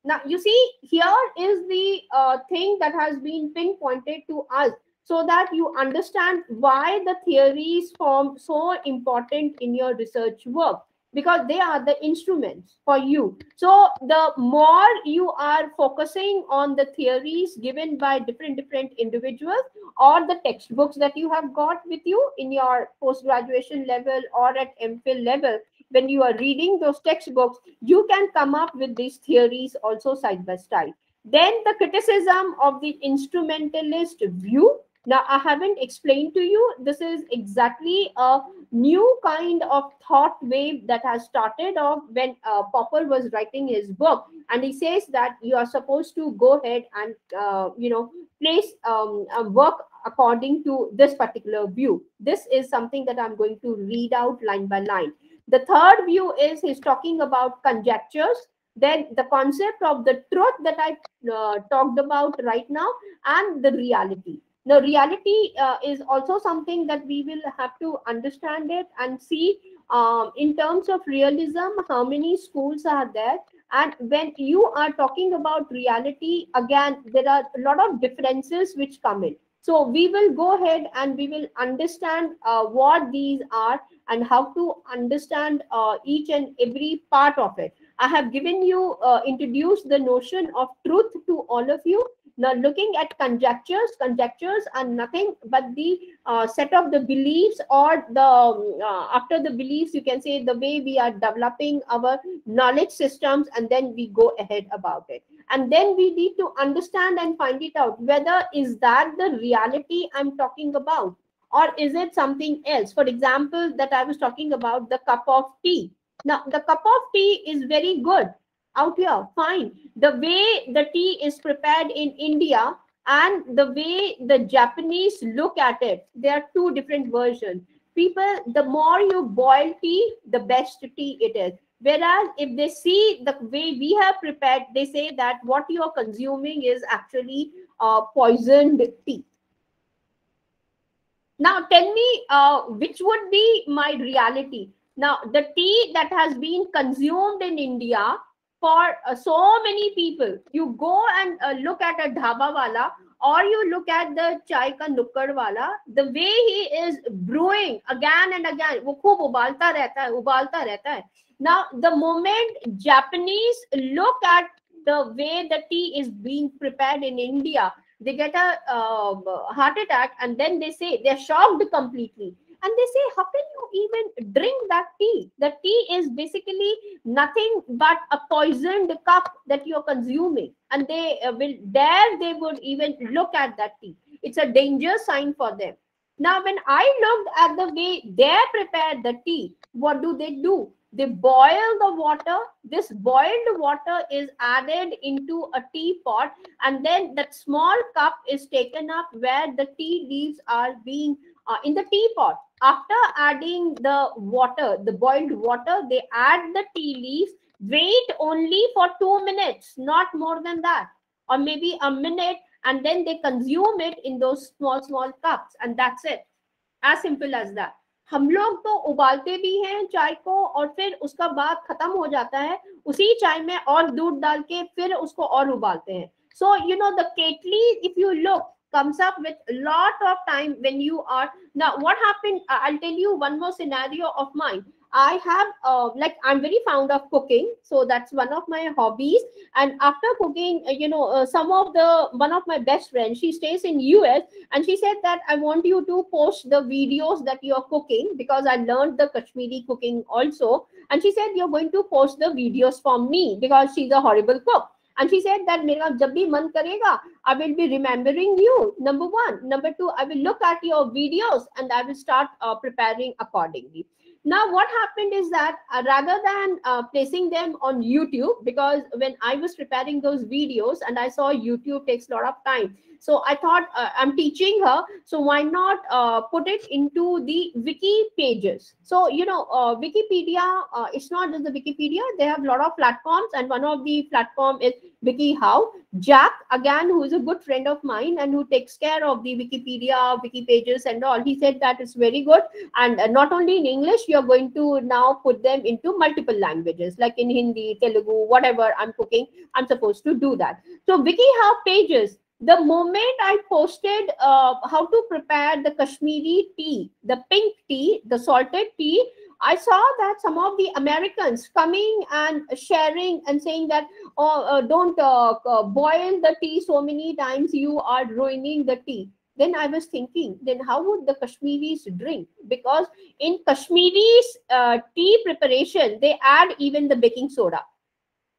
Now, you see, here is the uh, thing that has been pinpointed to us so that you understand why the theories form so important in your research work. because they are the instruments for you. So the more you are focusing on the theories given by different different individuals or the textbooks that you have got with you in your post graduation level or at MPhil level, when you are reading those textbooks, you can come up with these theories also side by side. Then the criticism of the instrumentalist view now, I haven't explained to you, this is exactly a new kind of thought wave that has started off when uh, Popper was writing his book. And he says that you are supposed to go ahead and, uh, you know, place um, work according to this particular view. This is something that I'm going to read out line by line. The third view is he's talking about conjectures then the concept of the truth that I uh, talked about right now and the reality the reality uh, is also something that we will have to understand it and see um, in terms of realism how many schools are there. And when you are talking about reality again there are a lot of differences which come in. So we will go ahead and we will understand uh, what these are and how to understand uh, each and every part of it. I have given you uh, introduced the notion of truth to all of you now, looking at conjectures, conjectures are nothing but the uh, set of the beliefs or the um, uh, after the beliefs, you can say the way we are developing our knowledge systems, and then we go ahead about it. And then we need to understand and find it out whether is that the reality I'm talking about, or is it something else? For example, that I was talking about the cup of tea. Now, the cup of tea is very good out here fine. The way the tea is prepared in india and the way the japanese look at it there are two different versions people the more you boil tea the best tea it is. Whereas if they see the way we have prepared they say that what you are consuming is actually uh, poisoned tea. Now tell me uh, which would be my reality? Now the tea that has been consumed in india for uh, so many people. You go and uh, look at a dhaba wala or you look at the chai ka nukkar wala, the way he is brewing again and again, wo khub ubalta rehta hai, ubalta rehta hai. Now, the moment Japanese look at the way the tea is being prepared in India, they get a uh, heart attack and then they say they're shocked completely and they say how can you even drink that tea? The tea is basically nothing but a poisoned cup that you're consuming. And they uh, will dare they would even look at that tea. It's a danger sign for them. Now when i looked at the way they prepare the tea what do they do? They boil the water. This boiled water is added into a teapot and then that small cup is taken up where the tea leaves are being uh, in the teapot after adding the water, the boiled water, they add the tea leaves, wait only for two minutes, not more than that, or maybe a minute, and then they consume it in those small, small cups, and that's it. As simple as that. हम लोग तो उबालते भी हैं चाय को और फिर उसका बाद खत्म हो जाता है उसी चाय में और दूध डाल के फिर उसको और उबालते हैं so you know the kettle if you look comes up with a lot of time when you are now what happened i'll tell you one more scenario of mine. I have uh, like i'm very fond of cooking so that's one of my hobbies. And after cooking uh, you know uh, some of the one of my best friends she stays in us and she said that i want you to post the videos that you're cooking because i learned the kashmiri cooking also. And she said you're going to post the videos for me because she's a horrible cook and she said that I will be remembering you. Number one. Number two, I will look at your videos and I will start uh, preparing accordingly. Now, what happened is that uh, rather than uh, placing them on YouTube, because when I was preparing those videos and I saw YouTube takes a lot of time, so I thought uh, I'm teaching her, so why not uh, put it into the wiki pages? So, you know, uh, Wikipedia, uh, it's not just the Wikipedia, they have a lot of platforms and one of the platform is WikiHow. Jack, again, who is a good friend of mine and who takes care of the Wikipedia, wiki pages and all, he said that it's very good. And uh, not only in English, you're going to now put them into multiple languages, like in Hindi, Telugu, whatever I'm cooking, I'm supposed to do that. So WikiHow pages, the moment I posted uh, how to prepare the Kashmiri tea, the pink tea, the salted tea, I saw that some of the Americans coming and sharing and saying that, oh, uh, don't uh, uh, boil the tea so many times, you are ruining the tea. Then I was thinking, then how would the Kashmiris drink? Because in Kashmiri's uh, tea preparation, they add even the baking soda.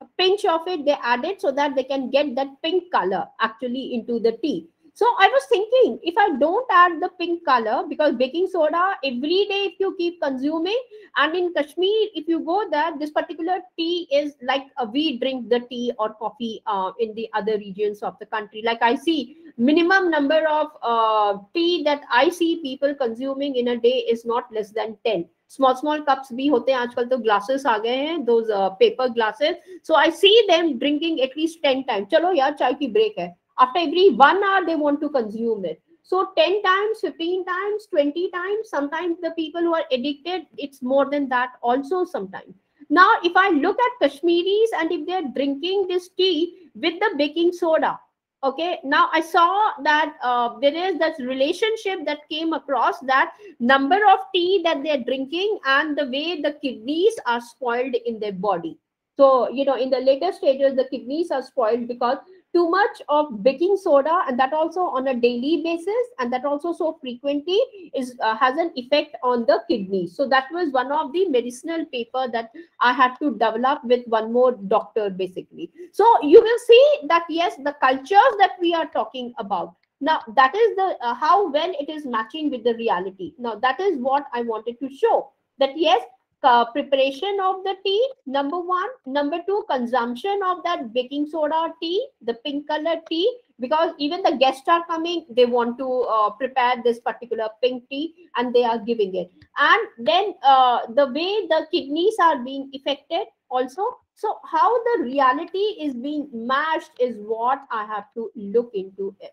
A pinch of it, they add it so that they can get that pink color actually into the tea. So I was thinking if I don't add the pink color because baking soda every day if you keep consuming and in Kashmir if you go there this particular tea is like we drink the tea or coffee uh, in the other regions of the country. Like I see minimum number of uh, tea that I see people consuming in a day is not less than 10 small small cups भी होते हैं, आजकल तो glasses आ गए हैं दो paper glasses so I see them drinking at least ten time चलो यार, चाय की ब्रेक है। After every one hour they want to consume it so ten times fifteen times twenty times sometimes the people who addicted it's more than that also sometimes now, if i look at kashmiris and if they are drinking this tea with the baking soda okay now i saw that uh, there is this relationship that came across that number of tea that they're drinking and the way the kidneys are spoiled in their body. So you know in the later stages the kidneys are spoiled because too much of baking soda and that also on a daily basis and that also so frequently is uh, has an effect on the kidney. So that was one of the medicinal paper that i had to develop with one more doctor basically. So you will see that yes the cultures that we are talking about. Now that is the uh, how well it is matching with the reality. Now that is what i wanted to show that yes uh, preparation of the tea number one. Number two consumption of that baking soda tea the pink color tea because even the guests are coming they want to uh, prepare this particular pink tea and they are giving it. And then uh, the way the kidneys are being affected also. So how the reality is being matched is what i have to look into it.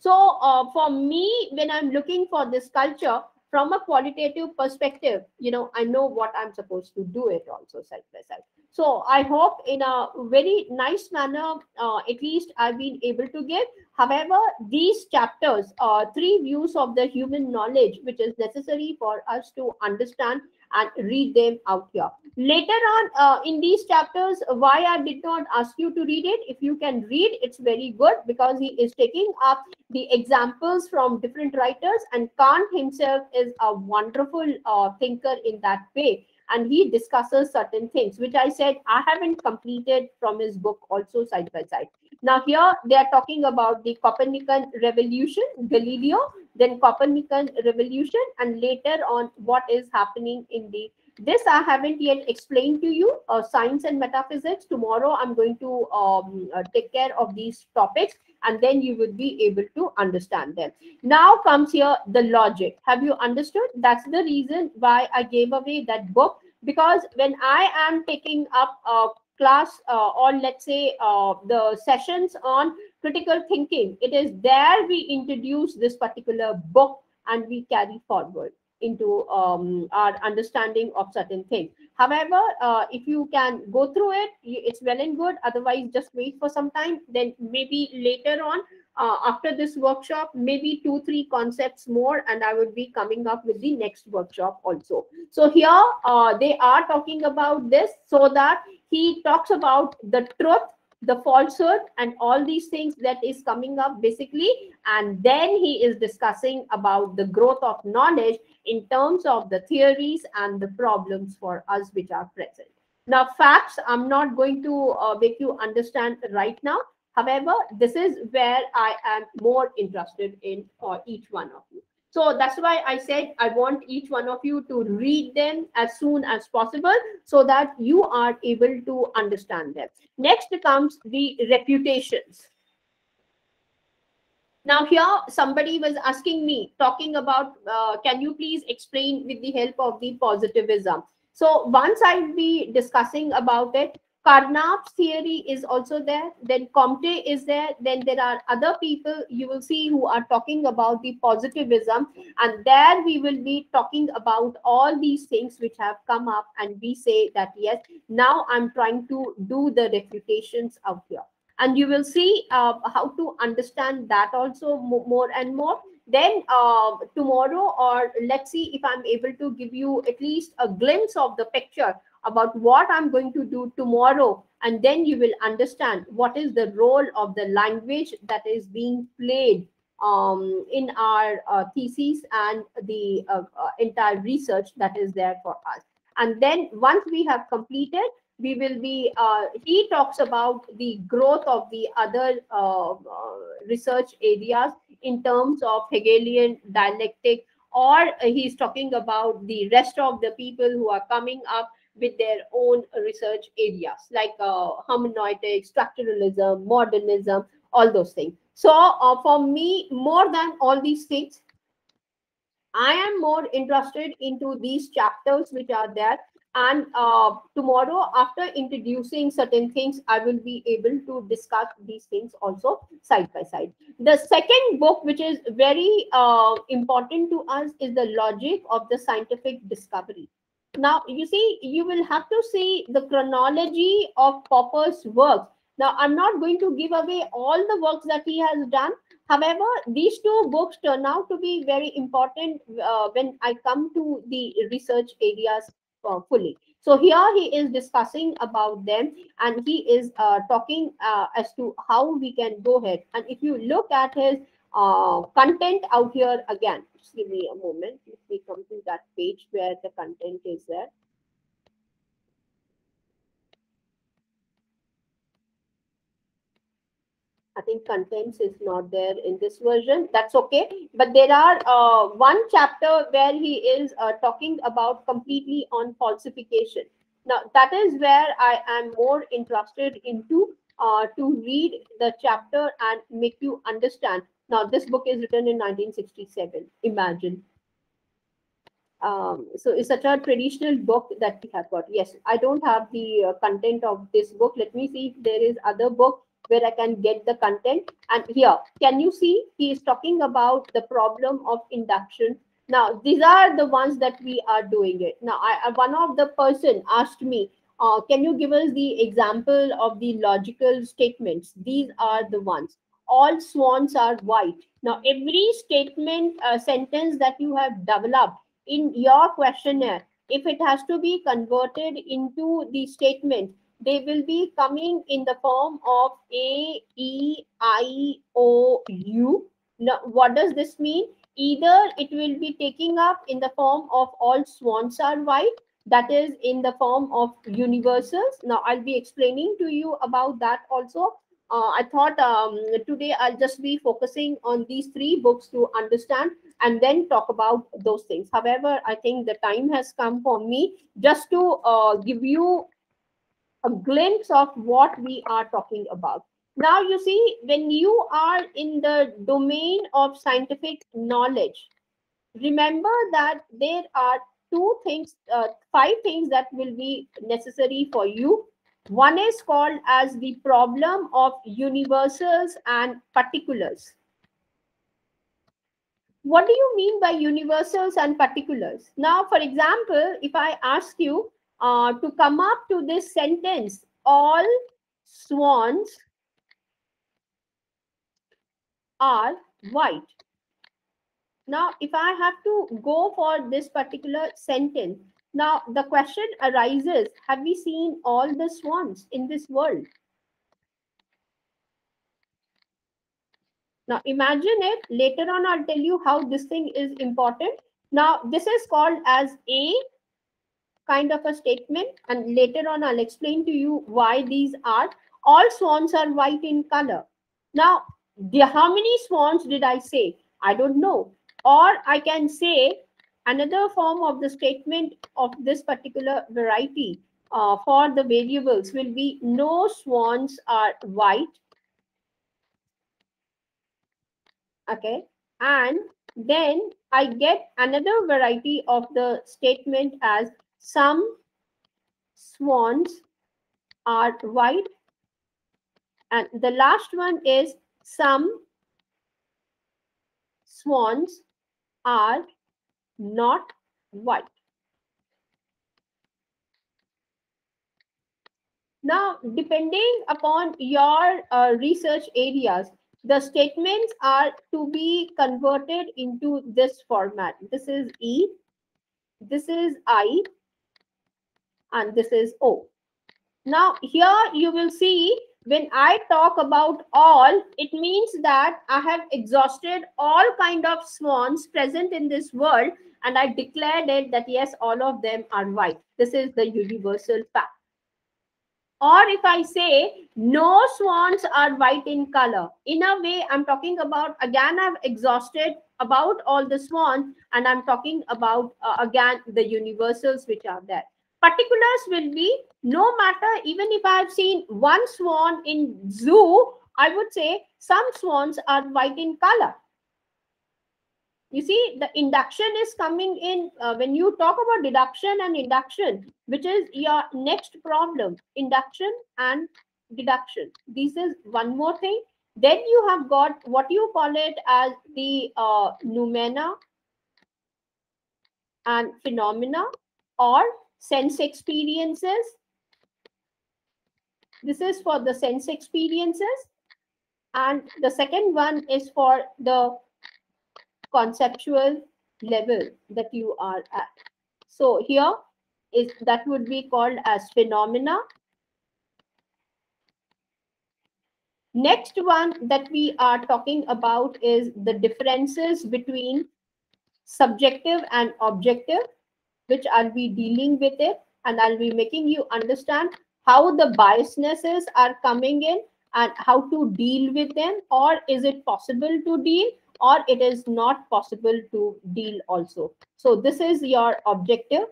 So uh, for me when i'm looking for this culture from a qualitative perspective you know i know what i'm supposed to do it also side by side so i hope in a very nice manner uh, at least i've been able to give. However these chapters are three views of the human knowledge which is necessary for us to understand and read them out here. Later on uh, in these chapters, why I did not ask you to read it, if you can read, it's very good because he is taking up the examples from different writers and Kant himself is a wonderful uh, thinker in that way and he discusses certain things which i said i haven't completed from his book also side by side now here they are talking about the copernican revolution galileo then copernican revolution and later on what is happening in the this i haven't yet explained to you uh, science and metaphysics. Tomorrow i'm going to um, uh, take care of these topics and then you would be able to understand them. Now comes here the logic. Have you understood? That's the reason why i gave away that book because when i am taking up a class uh, or let's say uh, the sessions on critical thinking it is there we introduce this particular book and we carry forward into um, our understanding of certain things. However, uh, if you can go through it, it's well and good. Otherwise, just wait for some time. Then maybe later on, uh, after this workshop, maybe two, three concepts more, and I would be coming up with the next workshop also. So here, uh, they are talking about this so that he talks about the truth the falsehood and all these things that is coming up basically. And then he is discussing about the growth of knowledge in terms of the theories and the problems for us which are present. Now facts i'm not going to uh, make you understand right now. However this is where i am more interested in for each one of you so that's why I said I want each one of you to read them as soon as possible so that you are able to understand them. Next comes the refutations. Now here somebody was asking me talking about uh, can you please explain with the help of the positivism. So once I'll be discussing about it, Carnap's theory is also there. Then Comte is there. Then there are other people you will see who are talking about the positivism. And there we will be talking about all these things which have come up. And we say that, yes, now I'm trying to do the refutations out here. And you will see uh, how to understand that also more and more then uh, tomorrow or let's see if i'm able to give you at least a glimpse of the picture about what i'm going to do tomorrow. And then you will understand what is the role of the language that is being played um, in our uh, thesis and the uh, uh, entire research that is there for us. And then once we have completed we will be uh, he talks about the growth of the other uh, research areas in terms of hegelian dialectic or he's talking about the rest of the people who are coming up with their own research areas like uh, hermeneutics structuralism modernism all those things. So uh, for me more than all these things i am more interested into these chapters which are there. And uh, tomorrow after introducing certain things i will be able to discuss these things also side by side. The second book which is very uh, important to us is the logic of the scientific discovery now you see you will have to see the chronology of popper's works now i'm not going to give away all the works that he has done however these two books turn out to be very important uh, when i come to the research areas uh, fully. So here he is discussing about them and he is uh, talking uh, as to how we can go ahead. And if you look at his uh, content out here again, just give me a moment. Let me come to that page where the content is there. I think contents is not there in this version. That's okay. But there are uh, one chapter where he is uh, talking about completely on falsification. Now, that is where I am more interested into uh, to read the chapter and make you understand. Now, this book is written in 1967. Imagine. Um, so it's such a traditional book that we have got. Yes, I don't have the uh, content of this book. Let me see if there is other book where I can get the content. And here, can you see he is talking about the problem of induction. Now, these are the ones that we are doing it. Now, I, one of the person asked me, uh, can you give us the example of the logical statements? These are the ones. All swans are white. Now, every statement, uh, sentence that you have developed in your questionnaire, if it has to be converted into the statement, they will be coming in the form of A, E, I, O, U. Now, what does this mean? Either it will be taking up in the form of all swans are white, that is in the form of universals. Now, I'll be explaining to you about that also. Uh, I thought um, today I'll just be focusing on these three books to understand and then talk about those things. However, I think the time has come for me just to uh, give you a glimpse of what we are talking about. Now, you see, when you are in the domain of scientific knowledge, remember that there are two things, uh, five things that will be necessary for you. One is called as the problem of universals and particulars. What do you mean by universals and particulars? Now, for example, if I ask you, uh, to come up to this sentence all swans are white now if i have to go for this particular sentence now the question arises have we seen all the swans in this world now imagine it later on i'll tell you how this thing is important now this is called as a kind of a statement and later on I'll explain to you why these are. All swans are white in color. Now, the, how many swans did I say? I don't know. Or I can say another form of the statement of this particular variety uh, for the variables will be no swans are white. Okay. And then I get another variety of the statement as some swans are white. And the last one is some swans are not white. Now, depending upon your uh, research areas, the statements are to be converted into this format. This is E, this is I, and this is O. Now here you will see when I talk about all, it means that I have exhausted all kind of swans present in this world and I declared it that yes, all of them are white. This is the universal fact. Or if I say no swans are white in color, in a way, I'm talking about again, I've exhausted about all the swans and I'm talking about uh, again the universals which are there. Particulars will be no matter, even if I've seen one swan in zoo, I would say some swans are white in color you see the induction is coming in uh, when you talk about deduction and induction which is your next problem induction and deduction. This is one more thing. Then you have got what you call it as the uh, noumena and phenomena or sense experiences. This is for the sense experiences. And the second one is for the conceptual level that you are at. So here is that would be called as phenomena. Next one that we are talking about is the differences between subjective and objective, which I'll be dealing with it and I'll be making you understand how the biasnesses are coming in and how to deal with them or is it possible to deal or it is not possible to deal also. So this is your objective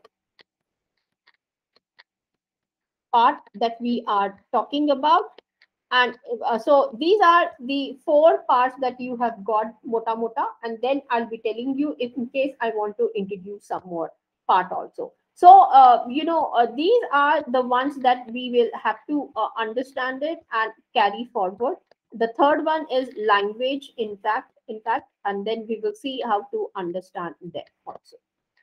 part that we are talking about. And uh, so these are the four parts that you have got mota mota. And then I'll be telling you if in case I want to introduce some more part also. So, uh, you know, uh, these are the ones that we will have to uh, understand it and carry forward. The third one is language intact intact and then we will see how to understand them also.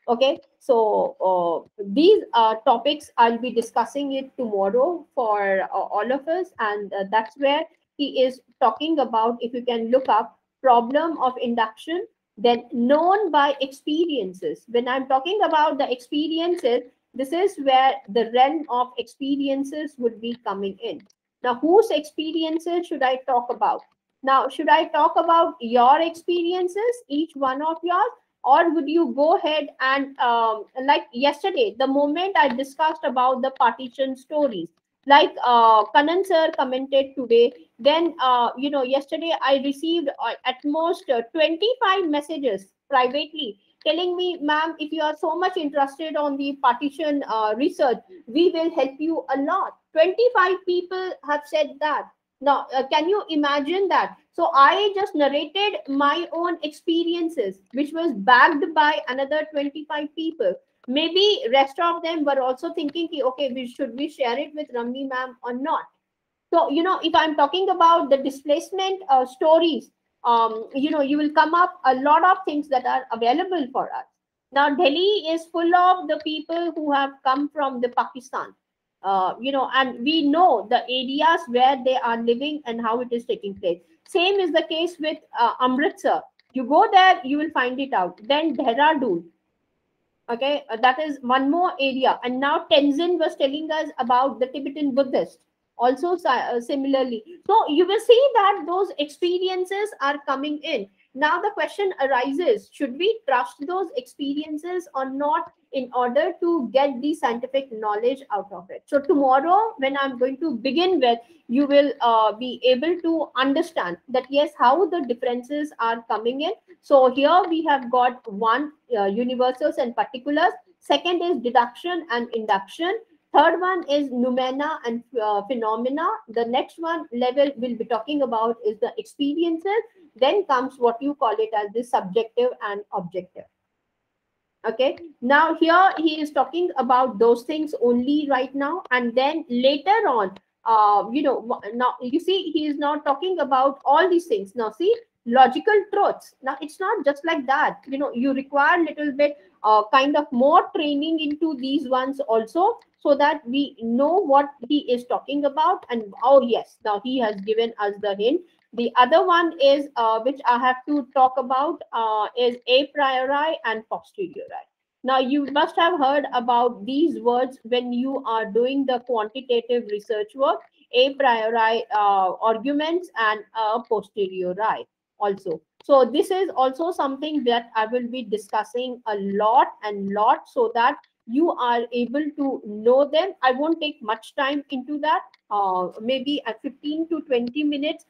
Okay so uh, these uh, topics i'll be discussing it tomorrow for uh, all of us and uh, that's where he is talking about if you can look up problem of induction then known by experiences. When i'm talking about the experiences this is where the realm of experiences would be coming in now whose experiences should i talk about? Now, should I talk about your experiences, each one of yours, or would you go ahead and um, like yesterday, the moment I discussed about the partition stories, like uh, Kannan sir commented today, then, uh, you know, yesterday I received uh, at most uh, 25 messages privately telling me, ma'am, if you are so much interested on the partition uh, research, we will help you a lot. 25 people have said that. Now, uh, can you imagine that? So I just narrated my own experiences, which was backed by another 25 people. Maybe rest of them were also thinking, okay, we should we share it with Ramani ma'am or not? So, you know, if I'm talking about the displacement uh, stories, um, you know, you will come up a lot of things that are available for us. Now, Delhi is full of the people who have come from the Pakistan uh, you know, and we know the areas where they are living and how it is taking place. Same is the case with uh, Amritsar. You go there, you will find it out. Then Dehradun. Okay, uh, that is one more area. And now Tenzin was telling us about the Tibetan Buddhist also uh, similarly. So you will see that those experiences are coming in. Now the question arises, should we trust those experiences or not in order to get the scientific knowledge out of it? So tomorrow, when I'm going to begin with, you will uh, be able to understand that yes, how the differences are coming in. So here we have got one uh, universals and particulars. Second is deduction and induction. Third one is noumena and uh, phenomena. The next one level we'll be talking about is the experiences. Then comes what you call it as the subjective and objective. Okay? Now here he is talking about those things only right now. And then later on uh you know now you see he is not talking about all these things. Now see logical truths. Now it's not just like that. You know you require a little bit uh, kind of more training into these ones also so that we know what he is talking about and oh yes now he has given us the hint. The other one is, uh, which I have to talk about, uh, is a priori and posteriori. Now, you must have heard about these words when you are doing the quantitative research work, a priori uh, arguments and a posteriori also. So this is also something that I will be discussing a lot and lot so that you are able to know them. I won't take much time into that, uh, maybe at 15 to 20 minutes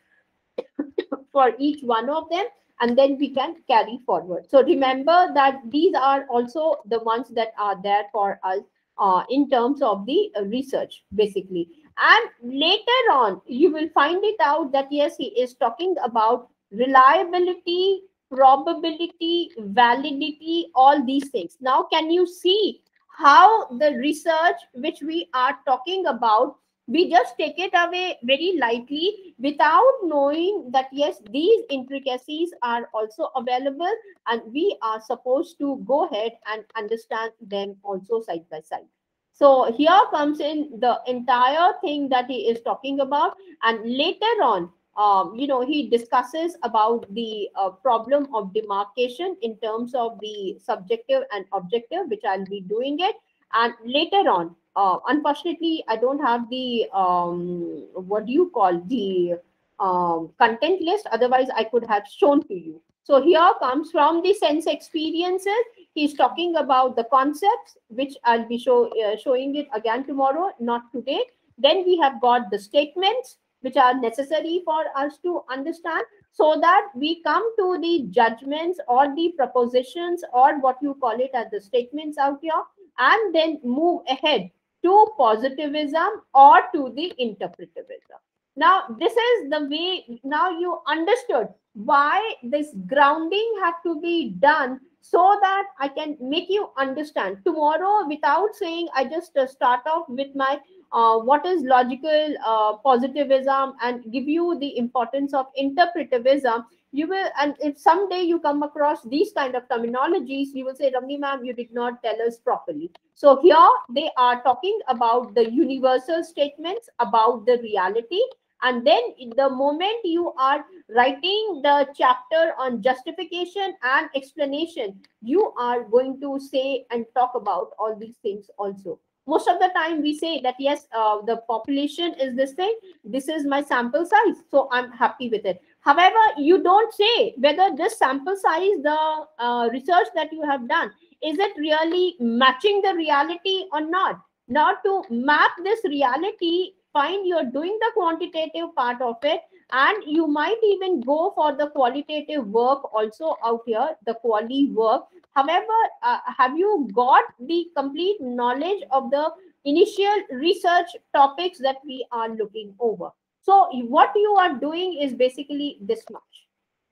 for each one of them and then we can carry forward. So remember that these are also the ones that are there for us uh, in terms of the research basically. And later on, you will find it out that yes, he is talking about reliability, probability, validity, all these things. Now, can you see how the research which we are talking about we just take it away very lightly without knowing that yes these intricacies are also available and we are supposed to go ahead and understand them also side by side so here comes in the entire thing that he is talking about and later on um, you know he discusses about the uh, problem of demarcation in terms of the subjective and objective which i'll be doing it and later on uh, unfortunately, I don't have the um, what do you call the um, content list. Otherwise, I could have shown to you. So here comes from the sense experiences. He's talking about the concepts, which I'll be show, uh, showing it again tomorrow, not today. Then we have got the statements, which are necessary for us to understand so that we come to the judgments or the propositions or what you call it as the statements out here and then move ahead to positivism or to the interpretivism. Now, this is the way, now you understood why this grounding had to be done so that I can make you understand. Tomorrow, without saying, I just uh, start off with my uh, what is logical uh, positivism and give you the importance of interpretivism you will and if someday you come across these kind of terminologies you will say ramani ma'am you did not tell us properly. So here they are talking about the universal statements about the reality and then in the moment you are writing the chapter on justification and explanation you are going to say and talk about all these things also most of the time we say that yes uh, the population is this thing this is my sample size so i'm happy with it. However you don't say whether this sample size the uh, research that you have done is it really matching the reality or not? Now to map this reality fine you're doing the quantitative part of it and you might even go for the qualitative work also out here the quality work However, uh, have you got the complete knowledge of the initial research topics that we are looking over? So what you are doing is basically this much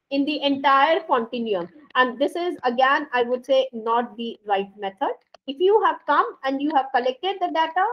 in the entire continuum. And this is, again, I would say not the right method. If you have come and you have collected the data,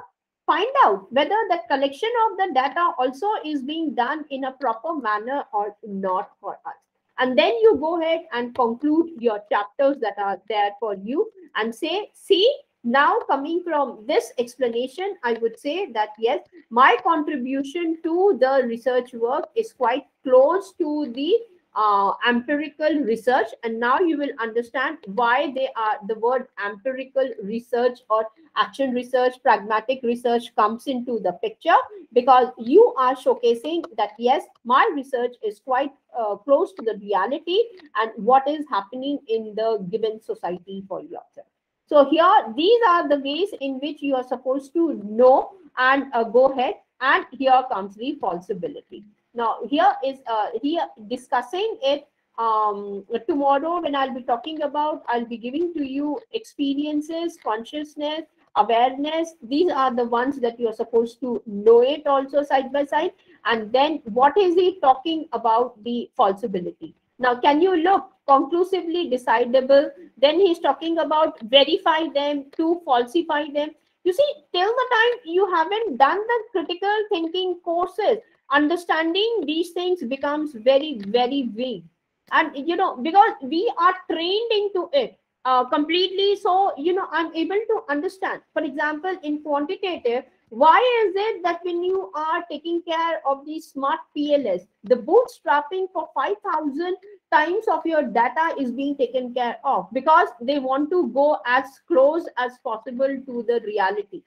find out whether the collection of the data also is being done in a proper manner or not for us. And then you go ahead and conclude your chapters that are there for you and say see now coming from this explanation i would say that yes my contribution to the research work is quite close to the uh, empirical research and now you will understand why they are the word empirical research or action research pragmatic research comes into the picture because you are showcasing that yes my research is quite uh, close to the reality and what is happening in the given society for yourself so here these are the ways in which you are supposed to know and uh, go ahead and here comes the falsibility now here is uh, here discussing it um, tomorrow when I'll be talking about, I'll be giving to you experiences, consciousness, awareness. These are the ones that you're supposed to know it also side by side. And then what is he talking about the falsibility? Now, can you look conclusively decidable? Then he's talking about verify them to falsify them. You see, till the time you haven't done the critical thinking courses, understanding these things becomes very very vague. And you know because we are trained into it uh, completely so you know i'm able to understand. For example in quantitative Why is it that when you are taking care of the smart PLS, the bootstrapping for 5,000 times of your data is being taken care of? Because they want to go as close as possible to the reality.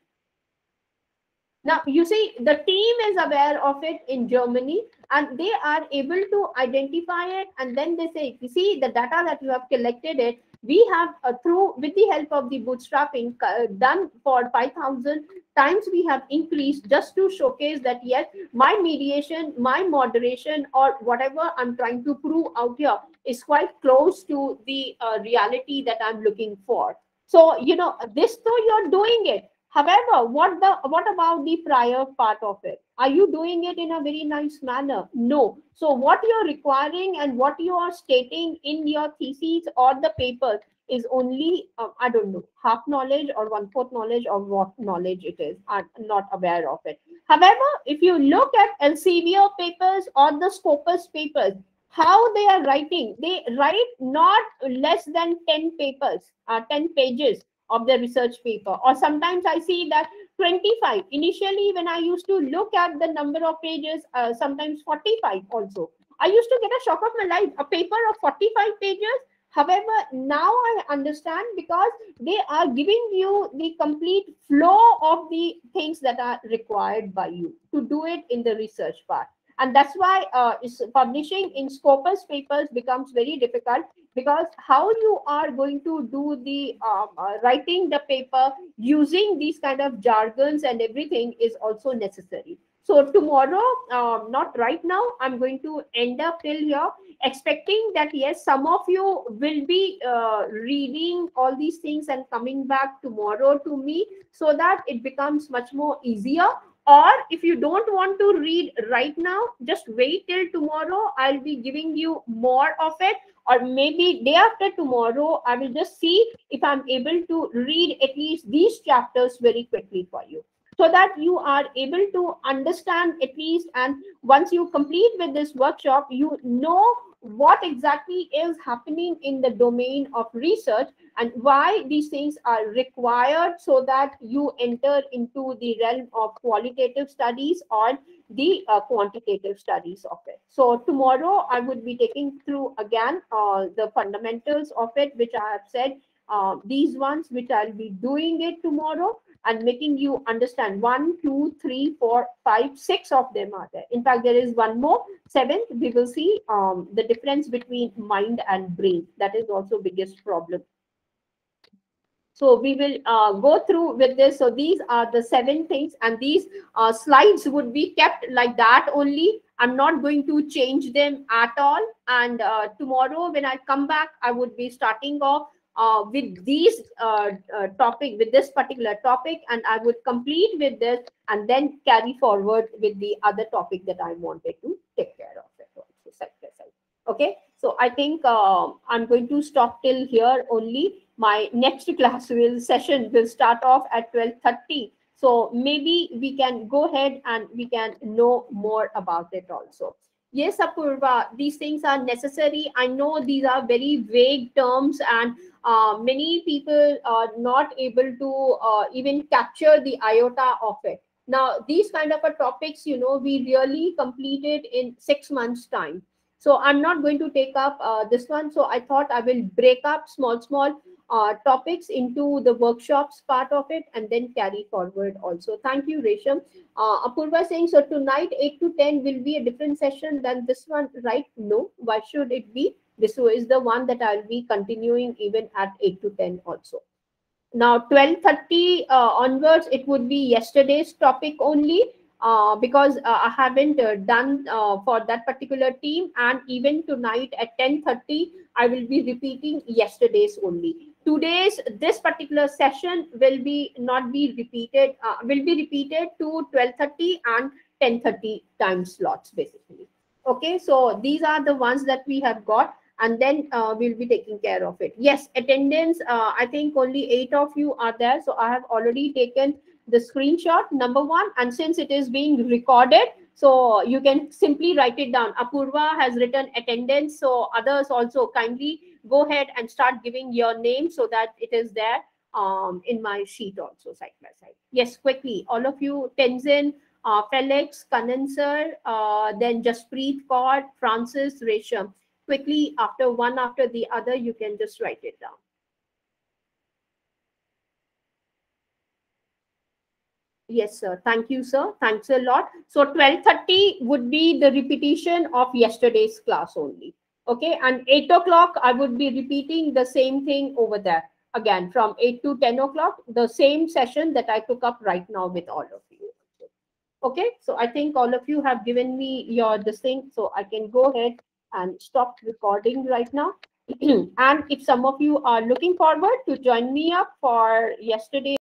Now, you see, the team is aware of it in Germany and they are able to identify it. And then they say, you see, the data that you have collected it, we have uh, through with the help of the bootstrapping uh, done for 5000 times we have increased just to showcase that yes my mediation my moderation or whatever i'm trying to prove out here is quite close to the uh, reality that i'm looking for so you know this though you're doing it However, what the what about the prior part of it? Are you doing it in a very nice manner? No. So what you're requiring and what you are stating in your thesis or the paper is only uh, I don't know half knowledge or one fourth knowledge of what knowledge it is. I'm not aware of it. However, if you look at Elsevier papers or the Scopus papers, how they are writing, they write not less than 10 papers, uh, 10 pages of the research paper. Or sometimes i see that 25 initially when i used to look at the number of pages uh, sometimes 45 also. I used to get a shock of my life. A paper of 45 pages however now i understand because they are giving you the complete flow of the things that are required by you to do it in the research part and that's why uh, publishing in scopus papers becomes very difficult because how you are going to do the um, uh, writing the paper using these kind of jargons and everything is also necessary. So tomorrow um, not right now i'm going to end up till here expecting that yes some of you will be uh, reading all these things and coming back tomorrow to me so that it becomes much more easier or if you don't want to read right now just wait till tomorrow. I'll be giving you more of it. Or maybe day after tomorrow i will just see if i'm able to read at least these chapters very quickly for you so that you are able to understand at least and once you complete with this workshop you know what exactly is happening in the domain of research and why these things are required so that you enter into the realm of qualitative studies or the uh, quantitative studies of it. So tomorrow I would be taking through again uh, the fundamentals of it, which I have said, uh, these ones which I'll be doing it tomorrow and making you understand one, two, three, four, five, six of them are there. In fact, there is one more, seventh, we will see um, the difference between mind and brain. That is also biggest problem. So we will uh, go through with this. So these are the seven things and these uh, slides would be kept like that only. I'm not going to change them at all. And uh, tomorrow when I come back, I would be starting off uh, with these uh, uh, topic with this particular topic and i would complete with this and then carry forward with the other topic that i wanted to take care of okay? So i think um, i'm going to stop till here only. My next class will session will start off at 12:30 so maybe we can go ahead and we can know more about it also yes apurva these things are necessary. I know these are very vague terms and uh, many people are not able to uh, even capture the iota of it. Now these kind of a topics you know we really completed in six months time. So i'm not going to take up uh, this one. So i thought i will break up small small uh, topics into the workshops part of it and then carry forward also. Thank you, Resham. Uh, Apurva saying, so tonight 8 to 10 will be a different session than this one, right? No, why should it be? This is the one that I'll be continuing even at 8 to 10 also. Now 12.30 uh, onwards, it would be yesterday's topic only. Uh, because uh, I haven't uh, done uh, for that particular team. And even tonight at 10.30, I will be repeating yesterday's only today's this particular session will be not be repeated uh, will be repeated to 12:30 and 10:30 time slots basically. Okay so these are the ones that we have got and then uh, we'll be taking care of it. Yes attendance uh, i think only eight of you are there so i have already taken the screenshot number one and since it is being recorded so you can simply write it down. Apurva has written attendance so others also kindly go ahead and start giving your name so that it is there um, in my sheet also side by side. Yes, quickly, all of you, Tenzin, uh, Felix, Kannan sir, uh, then Jaspreet Kaur, Francis, Resham. Quickly, after one after the other, you can just write it down. Yes, sir. Thank you, sir. Thanks a lot. So 12.30 would be the repetition of yesterday's class only. Okay, and 8 o'clock, I would be repeating the same thing over there. Again, from 8 to 10 o'clock, the same session that I took up right now with all of you. Okay, so I think all of you have given me your this thing, so I can go ahead and stop recording right now. and if some of you are looking forward to join me up for yesterday